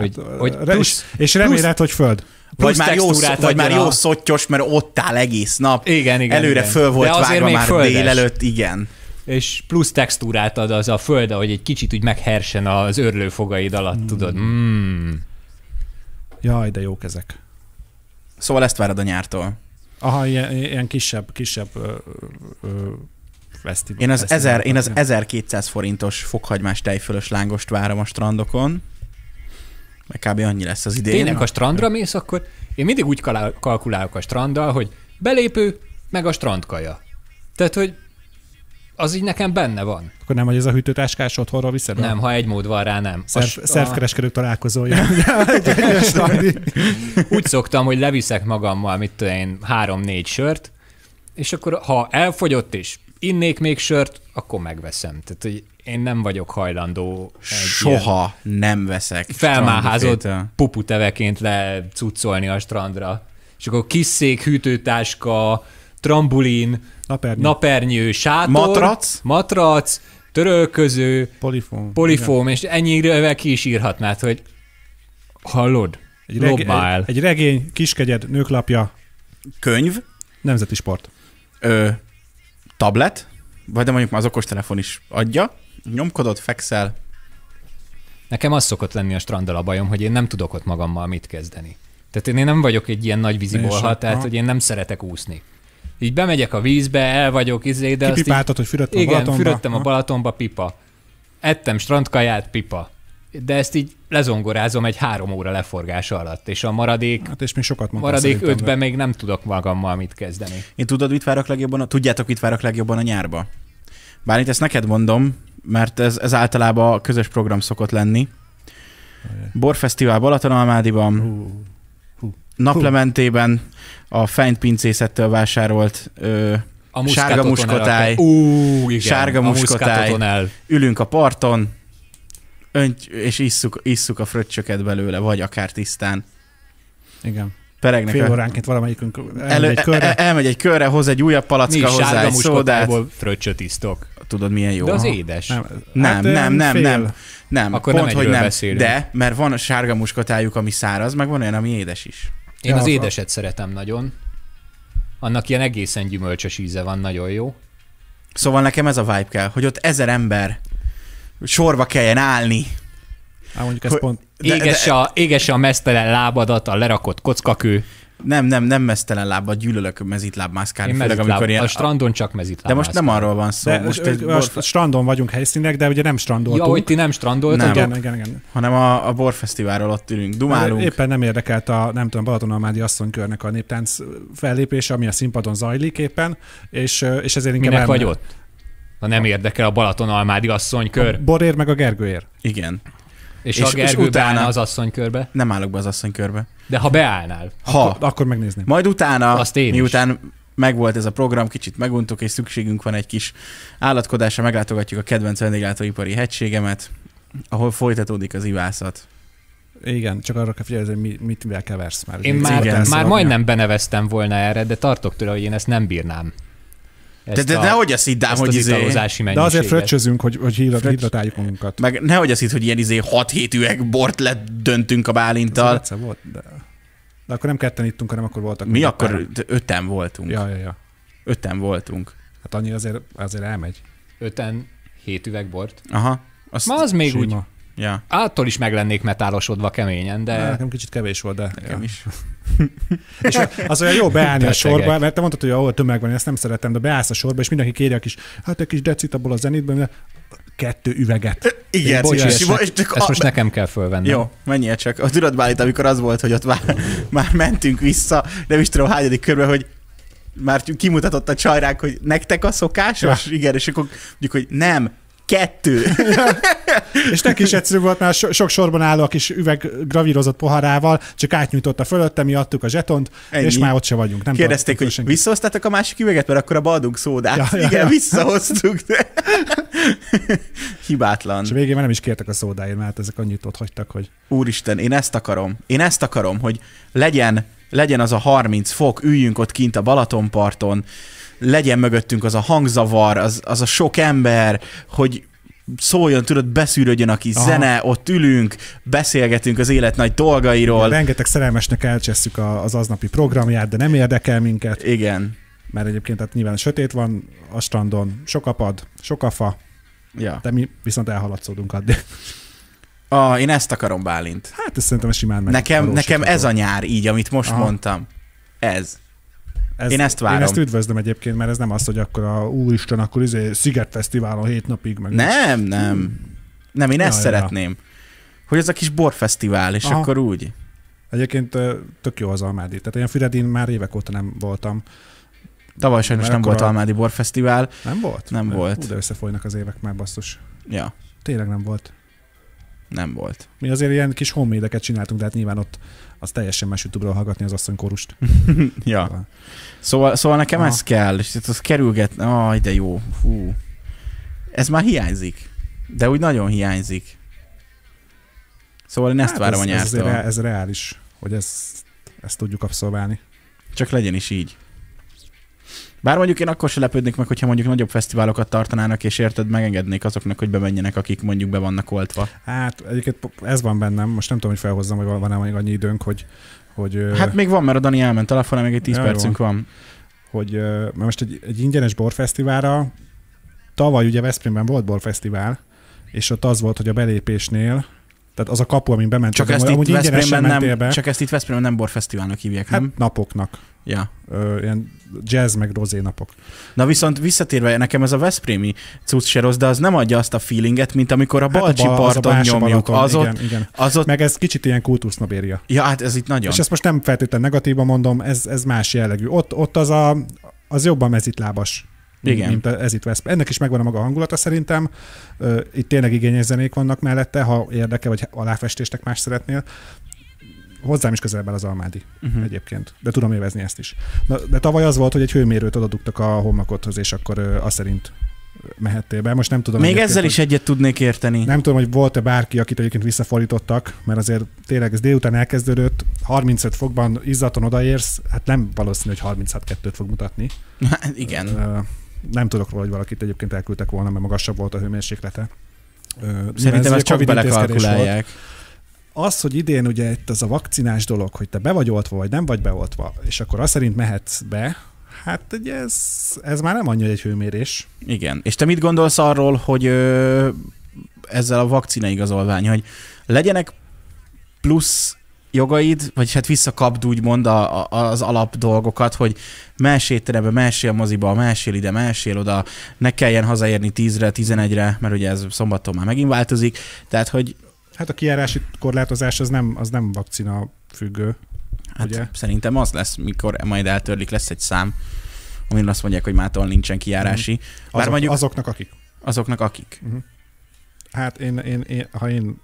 Hogy, hogy Hát, Re- plusz, és, és reméled, hogy föld. Vagy plusz már, jó, vagy már jó szottyos, mert ott áll egész nap. Igen, igen, Előre igen. föl volt De azért vágva még már földes. délelőtt, igen. és plusz textúrát ad az a föld, hogy egy kicsit úgy meghersen az örlőfogaid alatt, tudod. Mm. Jaj, de jók ezek. Szóval ezt várod a nyártól. Aha, ilyen, ilyen kisebb, kisebb ö, ö, fesztivál. Én az, ezer, én az 1200 forintos fokhagymás tejfölös lángost várom a strandokon. Meg kb. annyi lesz az idén. Tényleg, ha strandra mész, akkor én mindig úgy kalkulálok a stranddal, hogy belépő, meg a strandkaja. Tehát, hogy az így nekem benne van. Akkor nem vagy ez a hűtőtáskás otthonról viszed? Nem, ha egy mód van rá, nem. A, Szerv, a, szervkereskedők találkozója. Úgy szoktam, hogy leviszek magammal, mit tudom én, három-négy sört, és akkor ha elfogyott és innék még sört, akkor megveszem. Tehát, hogy én nem vagyok hajlandó egy ilyen Soha nem veszek felmáházott puputeveként lecuccolni a strandra. És akkor kis szék, hűtőtáska, trambulin, Napernyő. napernyő, sátor, Matrac? matrac törölköző, Polifón. polifóm, és ennyire ki is írhatnád, hogy hallod, Egy, reg- egy, egy regény, kiskegyed, nőklapja, Könyv, nemzeti sport. ö, tablet, vagy de mondjuk már az okostelefon is adja, nyomkodod, fekszel, Nekem az szokott lenni a stranddal a bajom, hogy én nem tudok ott magammal mit kezdeni. Tehát én nem vagyok egy ilyen nagy vízibolha, tehát hogy én nem szeretek úszni. Így bemegyek a vízbe, el vagyok, izé, de azt így, Kipipáltad, hogy fürödtem a igen, Balatonba. fürödtem a Ha? Balatonba, pipa. Ettem strandkaját, pipa. De ezt így lezongorázom egy három óra leforgása alatt, és a maradék, Hát és még sokat maradék ötben még nem tudok magammal mit kezdeni. Én tudod, mit várok legjobban? A, tudjátok, mit várok legjobban a nyárba? Bár itt ezt neked mondom, mert ez, ez általában a közös program szokott lenni. Borfesztivál Balatonalmádiban, naplementében a Feint pincészettől vásárolt ö, A Sárga muskotáj. Ú, igen, Sárga a muskotáj. ülünk a parton, önt, és isszuk, isszuk a fröccsöket belőle, vagy akár tisztán. Igen. Peregnek Fél a, óránként valamelyikünk elmegy elő, egy körre. elmegy egy körre, hoz egy újabb Mi palacka is hozzá sárga egy szódát. fröccsöt isztok. Tudod, milyen jó. De az Aha. édes. Nem, Nem, hát nem, nem, fél. nem. Nem, Akkor pont, nem hogy nem. beszélünk. De, mert van a sárga muskotájuk, ami száraz, meg van olyan, ami édes is. Én Ja, az akkor- édeset szeretem nagyon. Annak ilyen egészen gyümölcsös íze van, nagyon jó. Szóval nekem ez a vibe kell, hogy ott ezer ember sorba kelljen állni. Á, mondjuk ez Hogy- pont... De- Égesse, a, égesse a mesztelen lábadat, a lerakott kockakő. Nem, nem, nem mesztelen lábbal, gyűlölök mezitlábmászkálni, Én főleg mezitláb, amikor ilyen... a strandon csak mezitláb. de most nem arról van szó, De most egy a bor, st- strandon vagyunk helyszínek, de ugye nem Ja, strandoltunk. hogy ti nem strandoltatok? Nem. igen, igen, igen. hanem a, a borfesztiválról ott ülünk, dumálunk. Éppen nem érdekelt a, nem tudom, Balatonalmádi asszonykörnek a néptánc fellépése, ami a színpadon zajlik éppen, és, és ezért inkább... Minek elmen- vagy ott? Ha nem érdekel a Balaton-Almádi asszonykör, A Borér meg a Gergőér. Igen. És, és- a és Gergő utána- beállna az asszonykörbe, Nem állok be az asszonykörbe. de ha beállnál, Ha, Akkor, akkor megnézném. majd utána, Azt én is. miután megvolt ez a program, kicsit meguntuk, és szükségünk van egy kis állatkodásra, meglátogatjuk a kedvenc vendéglátóipari hegységemet, ahol folytatódik az ivászat. Igen, csak arra kell figyelni, hogy mi, mit mivel keversz már. én már, címot már majdnem beneveztem volna erre, de tartok tőle, hogy én ezt nem bírnám. De, Ezt de a- nehogy azt hidd ám, ezt hogy az izé, De azért fröccsözünk, hogy, hogy hidrat, Fröccs. hidratáljuk magunkat. meg nehogy azt hidd, hogy ilyen izé 6-7 üveg bort lett döntünk a Ez Bálintal. egyszer volt, de... De akkor nem ketten ittunk, hanem akkor voltak. Mi akkor páran. öten voltunk. Ja, ja, ja. Öten voltunk. Hát annyi azért, azért elmegy. Öten hét üveg bort. Aha. Azt, Ma az még Sima. úgy, ja, attól is meg lennék metálosodva keményen, De... de Nekem kicsit kevés volt, de... nekem ja. is. És az olyan jó beállni a sorba, mert te mondtad, hogy ahol tömeg van, én ezt nem szeretem, de beállsz a sorba, és mindenki kéri a kis, hát egy kis decit abból a zenitből, de kettő üveget. Igen, Bocs, és, ezt, és, csak ezt most nekem kell fölvennem. Jó, menjél csak. A tudod, Bálint, amikor az volt, hogy ott már, már mentünk vissza, nem is tudom hányadik körbe, hogy már kimutatott a csajrák, hogy nektek a szokásos? Ja. Igen, és akkor mondjuk, hogy nem, kettő. És neki is egyszerű volt, mert so- sok sorban álló a kis üveg gravírozott poharával, csak átnyújtotta fölötte, mi adtuk a zsetont, Ennyi. és már ott se vagyunk. Nem Kérdezték, hogy senki. visszahoztátok a másik üveget, mert akkor abba adunk szódát. Ja, Ja, Igen, ja. visszahoztuk. De... Hibátlan. És a végén már nem is kértek a szódáért, mert ezek annyit ott hagytak, hogy Úristen, én ezt akarom. Én ezt akarom, hogy legyen, legyen az a 30 fok, üljünk ott kint a Balatonparton, legyen mögöttünk az a hangzavar, az, az a sok ember, hogy szóljon, tudod, beszűrődjön a kis Aha. zene, ott ülünk, beszélgetünk az élet nagy dolgairól. rengeteg szerelmesnek elcsesszük a- az aznapi programját, de nem érdekel minket, Igen. mert egyébként hát nyilván sötét van a strandon, sok apad, sok afa, Ja. de mi viszont elhaladszódunk addig. Ah, én ezt akarom, Bálint. Hát ez szerintem simán meg. Nekem, nekem ez a nyár így, amit most Aha. mondtam. Ez. Ez, én ezt várom. Én ezt üdvözlöm egyébként, mert ez nem az, hogy akkor a úristen, akkor izé Sziget Fesztiválon hét napig, meg Nem, nem. Nem, én Ja, ezt ja. szeretném. Hogy ez a kis borfesztivál, és Aha. akkor úgy. Egyébként tök jó az Almádi. Tehát ilyen Füredin már évek óta nem voltam. Tavaly sajnos nem volt a- Almádi borfesztivál. Nem volt? Nem volt. Hú, de összefolynak az évek már, basszus. Ja, Tényleg nem volt. Nem volt. Mi azért ilyen kis hommédeket csináltunk, de hát nyilván ott az teljesen más YouTube-ról hallgatni az asszonykórust. ja. Szóval, szóval nekem Aha. ez kell, és az kerülget, aj, de jó, hú. Ez már hiányzik. De úgy nagyon hiányzik. Szóval én ezt hát várom ez, a ez, nyártól. re- ez reális, hogy ezt, ezt tudjuk abszolválni. Csak legyen is így. Bár mondjuk én akkor se lepődnék meg, hogyha mondjuk nagyobb fesztiválokat tartanának, és érted, megengednék azoknak, hogy bemenjenek, akik mondjuk be vannak oltva. Hát egyébként ez van bennem, most nem tudom, hogy felhozzam, hogy van- van-e még annyi időnk, hogy, hogy, Hát még van, mert a Dani elment telefonál, még egy 10 Ja, percünk van. hogy mert most egy, egy ingyenes borfesztiválra, tavaly ugye Veszprémben volt borfesztivál, és ott az volt, hogy a belépésnél, tehát az a kapu, amin bementél, Csak ezt, itt Veszprémben nem, be, csak ezt itt Veszprémben nem borfesztiválnak hívják, hát nem? napoknak, Ja. ö, ilyen jazz meg rozé napok. Na viszont visszatérve, nekem ez a Veszprémi cucc se rossz, de az nem adja azt a feelinget, mint amikor a Balcsi Hát a bal- az a parton nyomjuk. Balaton, Az ott, igen, igen. az ott, Meg ez kicsit ilyen kultusznabéria. ja, hát ez itt nagyon. És ezt most nem feltétlenül negatívan mondom, ez, ez más jellegű. Ott, ott az, a, az jobban mezitlábas. Igen. Mint ez itt vesz. Ennek is megvan a maga hangulata szerintem. Itt tényleg igényes zenék vannak mellette, ha érdeke, vagy aláfestéstek más szeretnél. Hozzám is közelebb áll az Almádi Uh-huh. egyébként, de tudom élvezni ezt is. Na, de tavaly az volt, hogy egy hőmérőt odadugtak a homlokodhoz, és akkor ö, azt szerint mehettél be. Most nem tudom. Még ezzel is egyet tudnék érteni. nem tudom, hogy volt-e bárki, akit egyébként visszafordítottak, mert azért tényleg ez délután elkezdődött, 35 fokban izzaton odaérsz, hát nem valószínű, hogy 36-2-t fog mutatni. Hát Igen. Nem tudok róla, hogy valakit egyébként elküldtek volna, mert magasabb volt a hőmérséklete. Szerintem ez ezt csak belekalkulálják. Volt. Az, hogy idén ugye itt az a vakcinás dolog, hogy te be vagy oltva, vagy nem vagy beoltva, és akkor azt szerint mehetsz be, hát ugye ez, ez már nem annyira egy hőmérés. Igen. És te mit gondolsz arról, hogy ö, ezzel a vakcina igazolvány, hogy legyenek plusz jogaid, vagy hát visszakapd úgymond a, a, az alap dolgokat, hogy más étterembe, másél moziba, másél ide, másél oda, ne kelljen hazaérni 10-re, 11-re, mert ugye ez szombaton már megint változik, tehát hogy Hát a kijárási korlátozás az nem, az nem vakcina függő. hát Ugye? szerintem az lesz, mikor majd eltörlik, lesz egy szám, amin azt mondják, hogy mától nincsen kijárási. Bár Azok, mondjuk Azoknak, akik. azoknak akik. Hát én, én, én, ha én,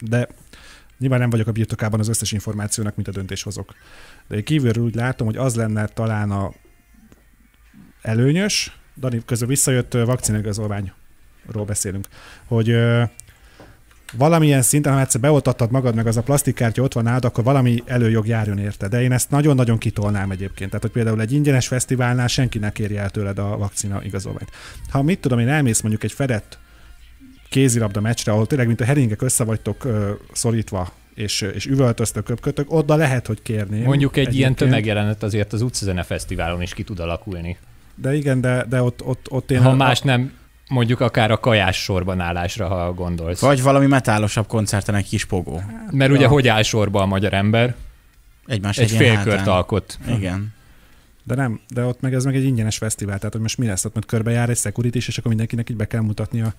de nyilván nem vagyok a birtokában az összes információnak, mint a döntéshozók. De én kívülről úgy látom, hogy az lenne talán a előnyös, Dani közül visszajött vakcinigazolványról beszélünk, hogy valamilyen szinten, ha egyszer beoltattad magad, meg az a plastikkártya ott van nálad, akkor valami előjog járjon érte. De én ezt nagyon-nagyon kitolnám egyébként. Tehát, hogy például egy ingyenes fesztiválnál senki ne kérje el tőled a vakcina igazolványt. Ha mit tudom, én elmész mondjuk egy fedett kézilabda meccsre, ahol tényleg, mint a heringek össze vagytok ö, szorítva és, és üvöltöztök, köpkötök, oda lehet, hogy kérném. Mondjuk egy ilyen egyébként. tömegjelenet azért az utcazene fesztiválon is ki tud alakulni. De igen, de, de ott, ott, ott én... Ha más nem, mondjuk akár a kajás sorban állásra, ha gondolsz. Vagy valami metálosabb koncerten egy kis pogó. Mert ugye hogy áll sorba a magyar ember? Egymás Egy félkört hátán. alkot. Igen. De nem, de ott meg ez meg egy ingyenes fesztivál, tehát hogy most mi lesz ott, mert körbejár egy security és akkor mindenkinek így be kell mutatni a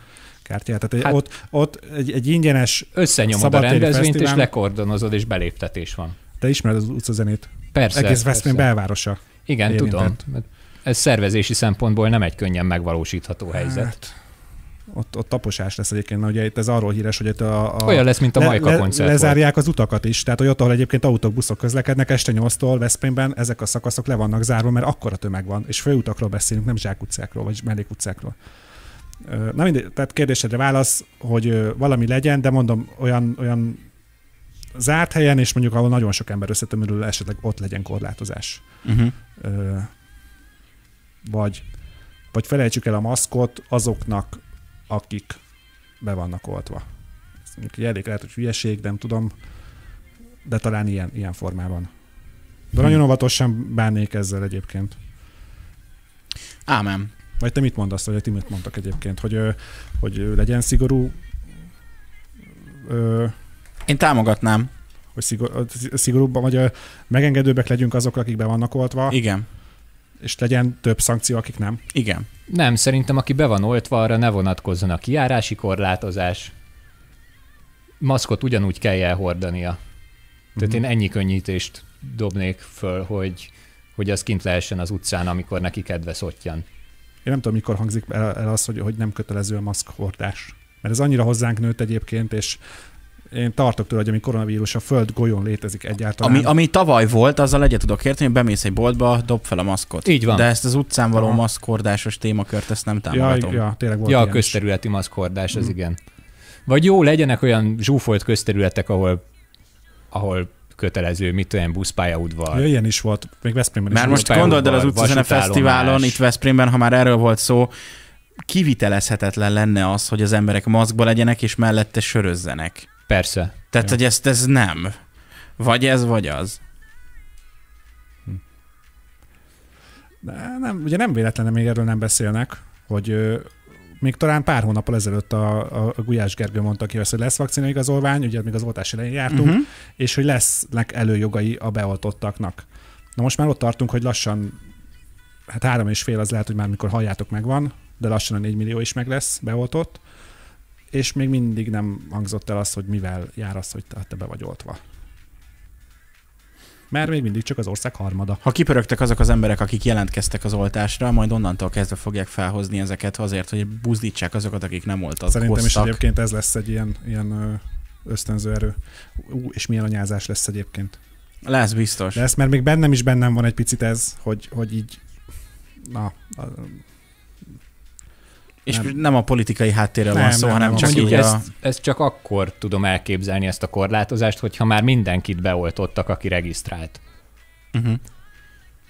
kártyát. Tehát Hát- hát, ott, ott egy, egy ingyenes, Összenyomod a Szabadtéri rendezvényt, és fesztivál. lekordonozod, és beléptetés van. te ismered az utcazenét, Persze. egész Veszprém belvárosa. Igen, érintett. tudom. Ez szervezési szempontból nem egy könnyen megvalósítható helyzet. Hát, ott, ott taposás lesz egyébként, mert ugye itt ez arról híres, hogy itt a, a Olyan lesz, mint a Majka koncert volt. Lezárják az utakat is, tehát hogy ott, ahol egyébként autók, buszok közlekednek, este 8-tól Veszprémben ezek a szakaszok le vannak zárva, mert akkora tömeg van, és főutakról beszélünk, nem zsákutcákról, vagy mellékutcákról. Na mindegy, tehát kérdésedre válasz, hogy valami legyen, de mondom, olyan, olyan zárt helyen, és mondjuk ahol nagyon sok ember összetömörül, esetleg ott legyen korlátozás. Uh-huh. Ö, vagy, vagy felejtsük el a maszkot azoknak, akik be vannak oltva. Ez mondjuk elég lehet, hogy hülyeség, nem tudom, de talán ilyen, ilyen formában. De nagyon óvatosan bánnék ezzel egyébként. Ámen. Vagy te mit mondasz, vagy ti mit mondtak egyébként, hogy, hogy legyen szigorú, ö, Én támogatnám. hogy szigor, szigorúbban, vagy megengedőbbek legyünk azok, akik be vannak oltva, Igen. És legyen több szankció, akik nem. Igen. Nem, szerintem aki be van oltva, arra ne vonatkozzon a kiárási korlátozás. Maszkot ugyanúgy kell elhordania. Tehát Mhm. én ennyi könnyítést dobnék föl, hogy, hogy az kint lehessen az utcán, amikor neki kedve szottyan. Én nem tudom, mikor hangzik el, el az, hogy, hogy nem kötelező a maszkhordás. Mert ez annyira hozzánk nőtt egyébként, és én tartok tőle, hogy ami koronavírus a föld golyón létezik egyáltalán. Ami, ami tavaly volt, azzal egyet tudok érteni, hogy bemész egy boltba, dob fel a maszkot. Így van. De ezt az utcán való Aha. maszkordásos témakört, ezt nem ja, támogatom. ja, tényleg volt Ja, a ilyen is. közterületi maszkhordás, az Mhm. igen. Vagy jó, legyenek olyan zsúfolt közterületek, ahol, ahol kötelező, mit olyan buszpályaudvar. Ja, ilyen is volt, még Veszprémben is Mert volt. most gondold el az utcazene fesztiválon, itt Veszprémben, ha már erről volt szó, kivitelezhetetlen lenne az, hogy az emberek maszkba legyenek, és mellette sörözzenek. Persze. Tehát, Ja. hogy ezt ez nem. Vagy ez, vagy az. De nem, ugye nem véletlenül még erről nem beszélnek, hogy ö, még talán pár hónappal ezelőtt a, a, a Gulyás Gergő mondta ki, azt, hogy lesz vakcinaigazolvány, ugye még az oltás elején jártunk, Uh-huh. és hogy lesznek előjogai a beoltottaknak. Na most már ott tartunk, hogy lassan, hát három és fél az lehet, hogy már mikor halljátok megvan, de lassan a négy millió is meg lesz beoltott, és még mindig nem hangzott el az, hogy mivel jár az, hogy te, be vagy oltva. Mert még mindig csak az ország harmada. Ha kipörögtek azok az emberek, akik jelentkeztek az oltásra, majd onnantól kezdve fogják felhozni ezeket azért, hogy buzdítsák azokat, akik nem oltatkoztak. Szerintem is egyébként ez lesz egy ilyen, ilyen ösztönző erő. Ú, és milyen anyázás lesz egyébként. Lesz biztos. Ezt mert még bennem is bennem van egy picit ez, hogy, hogy így na, És Nem. nem, a politikai háttérről van szó, nem, hanem nem, csak Mondjuk így ezt, a... ezt csak akkor tudom elképzelni, ezt a korlátozást, hogyha már mindenkit beoltottak, aki regisztrált. Uh-huh.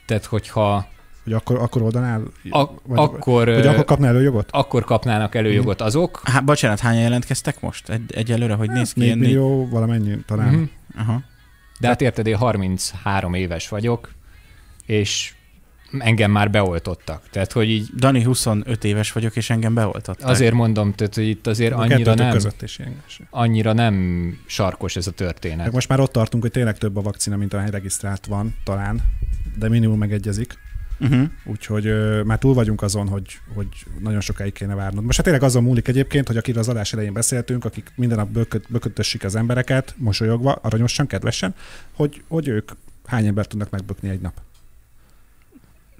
Tehát, hogyha hogy akkor, akkor oldanál, a, vagy, akkor, vagy akkor kapna előjogot? akkor kapnának előjogot azok. Hát, bocsánat, hányan jelentkeztek most? Egy, egyelőre, hogy néz ki? 4 Ilyen négy- millió valamennyi talán. Mhm. Aha. De hát érted, én 33 éves vagyok, és engem már beoltottak. Tehát, hogy így Dani, 25 éves vagyok, és engem beoltattak. azért mondom, tehát, hogy itt azért A annyira nem, között is annyira nem sarkos ez a történet. Meg most már ott tartunk, hogy tényleg több a vakcina, mint ahány regisztrált van, talán, de minimum megegyezik. Uh-huh. Úgyhogy ö, már túl vagyunk azon, hogy, hogy nagyon sokáig kéne várnod. Most hát tényleg azon múlik egyébként, hogy akiről az adás elején beszéltünk, akik minden nap bököt, bökötössik az embereket, mosolyogva, aranyosan, kedvesen, hogy, hogy ők hány embert tudnak megbökni egy nap.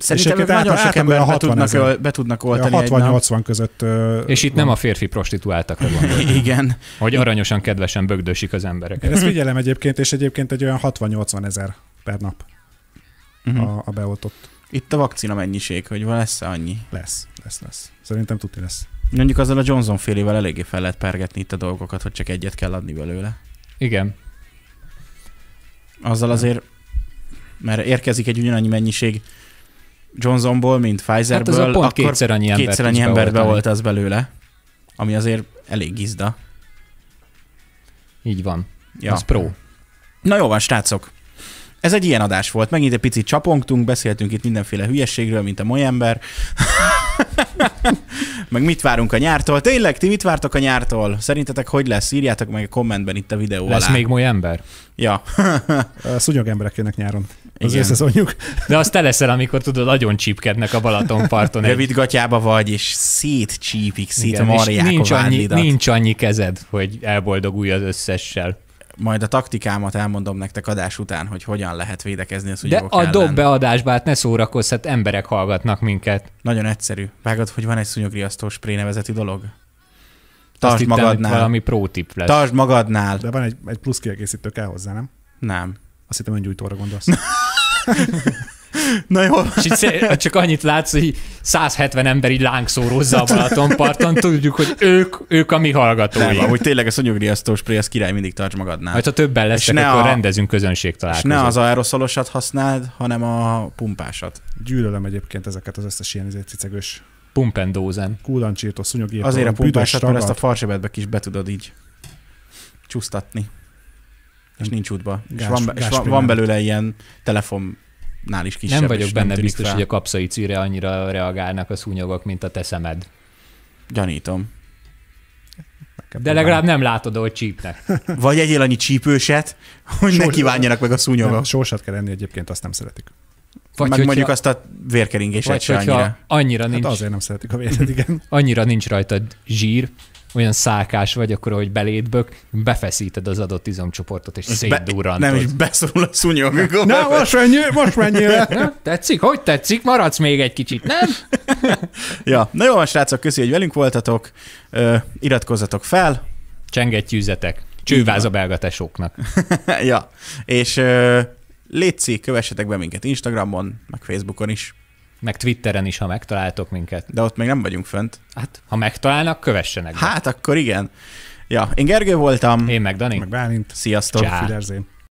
Szerintem egyébként nagyon átlag- sok átlag ember olyan be 60 tudnak, ezer. be tudnak oltani egy nap. 60-80 között. Ö, És itt van. nem a férfi prostituáltakra gondolok, Igen. hogy aranyosan, kedvesen bögdösik az emberek. Én ezt figyelem egyébként, és egyébként egy olyan 60-80 ezer per nap Uh-huh. a, a beoltott. Itt a vakcina mennyiség, hogy van lesz-e annyi. Lesz, lesz, lesz. Szerintem tuti lesz. Mondjuk azzal a Johnson félével eléggé fel lehet pergetni itt a dolgokat, hogy csak egyet kell adni belőle. Igen. Azzal azért, mert érkezik egy ugyanannyi mennyiség Johnsonból, mint Hát Pfizerből, az a pont akkor kétszer annyi embert kétszer annyi embert beoltani. beoltasz belőle, ami azért elég gizda. Így van. Ja. Az pro. Na jó van, srácok. Ez egy ilyen adás volt. Megint egy picit csapongtunk, beszéltünk itt mindenféle hülyességről, mint a moly ember. meg mit várunk a nyártól? Tényleg, ti mit vártok a nyártól? Szerintetek hogy lesz? Írjátok meg a kommentben itt a videó Lesz alá. még moly ember? Ja, szúnyog emberek jönnek nyáron. Az Igen. összeszonjuk. De azt te leszel, amikor tudod, nagyon csípkednek a Balatonparton. rövid gatyába vagy, és szétcsípik, szétmarják nincs a annyi, nincs annyi kezed, hogy elboldogulj az összessel. Majd a taktikámat elmondom nektek adás után, hogy hogyan lehet védekezni a De a ellen. dob be adásba, hát ne szórakozz, hát emberek hallgatnak minket. Nagyon egyszerű. Vágod, hogy van egy szúnyogriasztó spré nevezetű dolog? Azt Tartsd hittem, hogy magadnál. Valami pro tip lesz. Tartsd magadnál. De van egy, egy plusz kiegészítő kell hozzá, nem? Nem. Azt hittem öngyújtóra gondolsz. Na jó. És itt csak annyit látsz, hogy 170 ember így lángszórozza a Balatonparton, tudjuk, hogy ők, ők a mi Nem, hallgatóink. amúgy tényleg a szúnyogriasztó spré, az király mindig tarts magadnál. Majd ha többen lesznek, ne akkor a- rendezünk és közönségtalálkozót. ne az aeroszolosat használd, hanem a pumpásat. Gyűlölöm egyébként ezeket az összes ilyen izé cicegős Pumpendózen. kullancsírtó szúnyogírtó. Azért a pumpásat, mert ezt a farsebetbe is be tudod így csúsztatni. És nincs útba. És Gás- van, be, és van, van belőle ilyen telefonnál is kisebb. Nem vagyok és benne tűnik biztos, fel. hogy a kapszaicire annyira reagálnak a szúnyogok, mint a te szemed. Gyanítom. De legalább nem látod, hogy csípnek. Vagy egyél annyi csípőset, hogy ne Sós- kívánjanak meg a Nem, szúnyogok. sósat kell enni egyébként, azt nem szeretik. Vagy meg hogyha, mondjuk azt a vérkeringéset vagy se annyira. annyira, Hát nincs, azért nem szeretik a igen. annyira nincs rajtad zsír, olyan szálkás vagy, akkor, hogy belédbök, befeszíted az adott izomcsoportot, és szétdurrantod. nem is beszorul a szúnyog. Na, most mennyi, most mennyire? Na, tetszik? Hogy tetszik? Maradsz még egy kicsit, nem? Ja, na jó van, srácok, köszi, hogy velünk voltatok. Ö, iratkozzatok fel. Csengettyűzetek. Csőváz a belga tesóknak. ja, és ö, létszi, kövessetek be minket Instagramon, meg Facebookon is. Meg Twitteren is, ha megtaláltok minket. De ott még nem vagyunk fönt. Hát, ha megtalálnak, kövessenek be. Hát akkor igen. Ja, én Gergő voltam. Én meg Dani. Meg Bálint. Sziasztok. Csá. Fiderzén.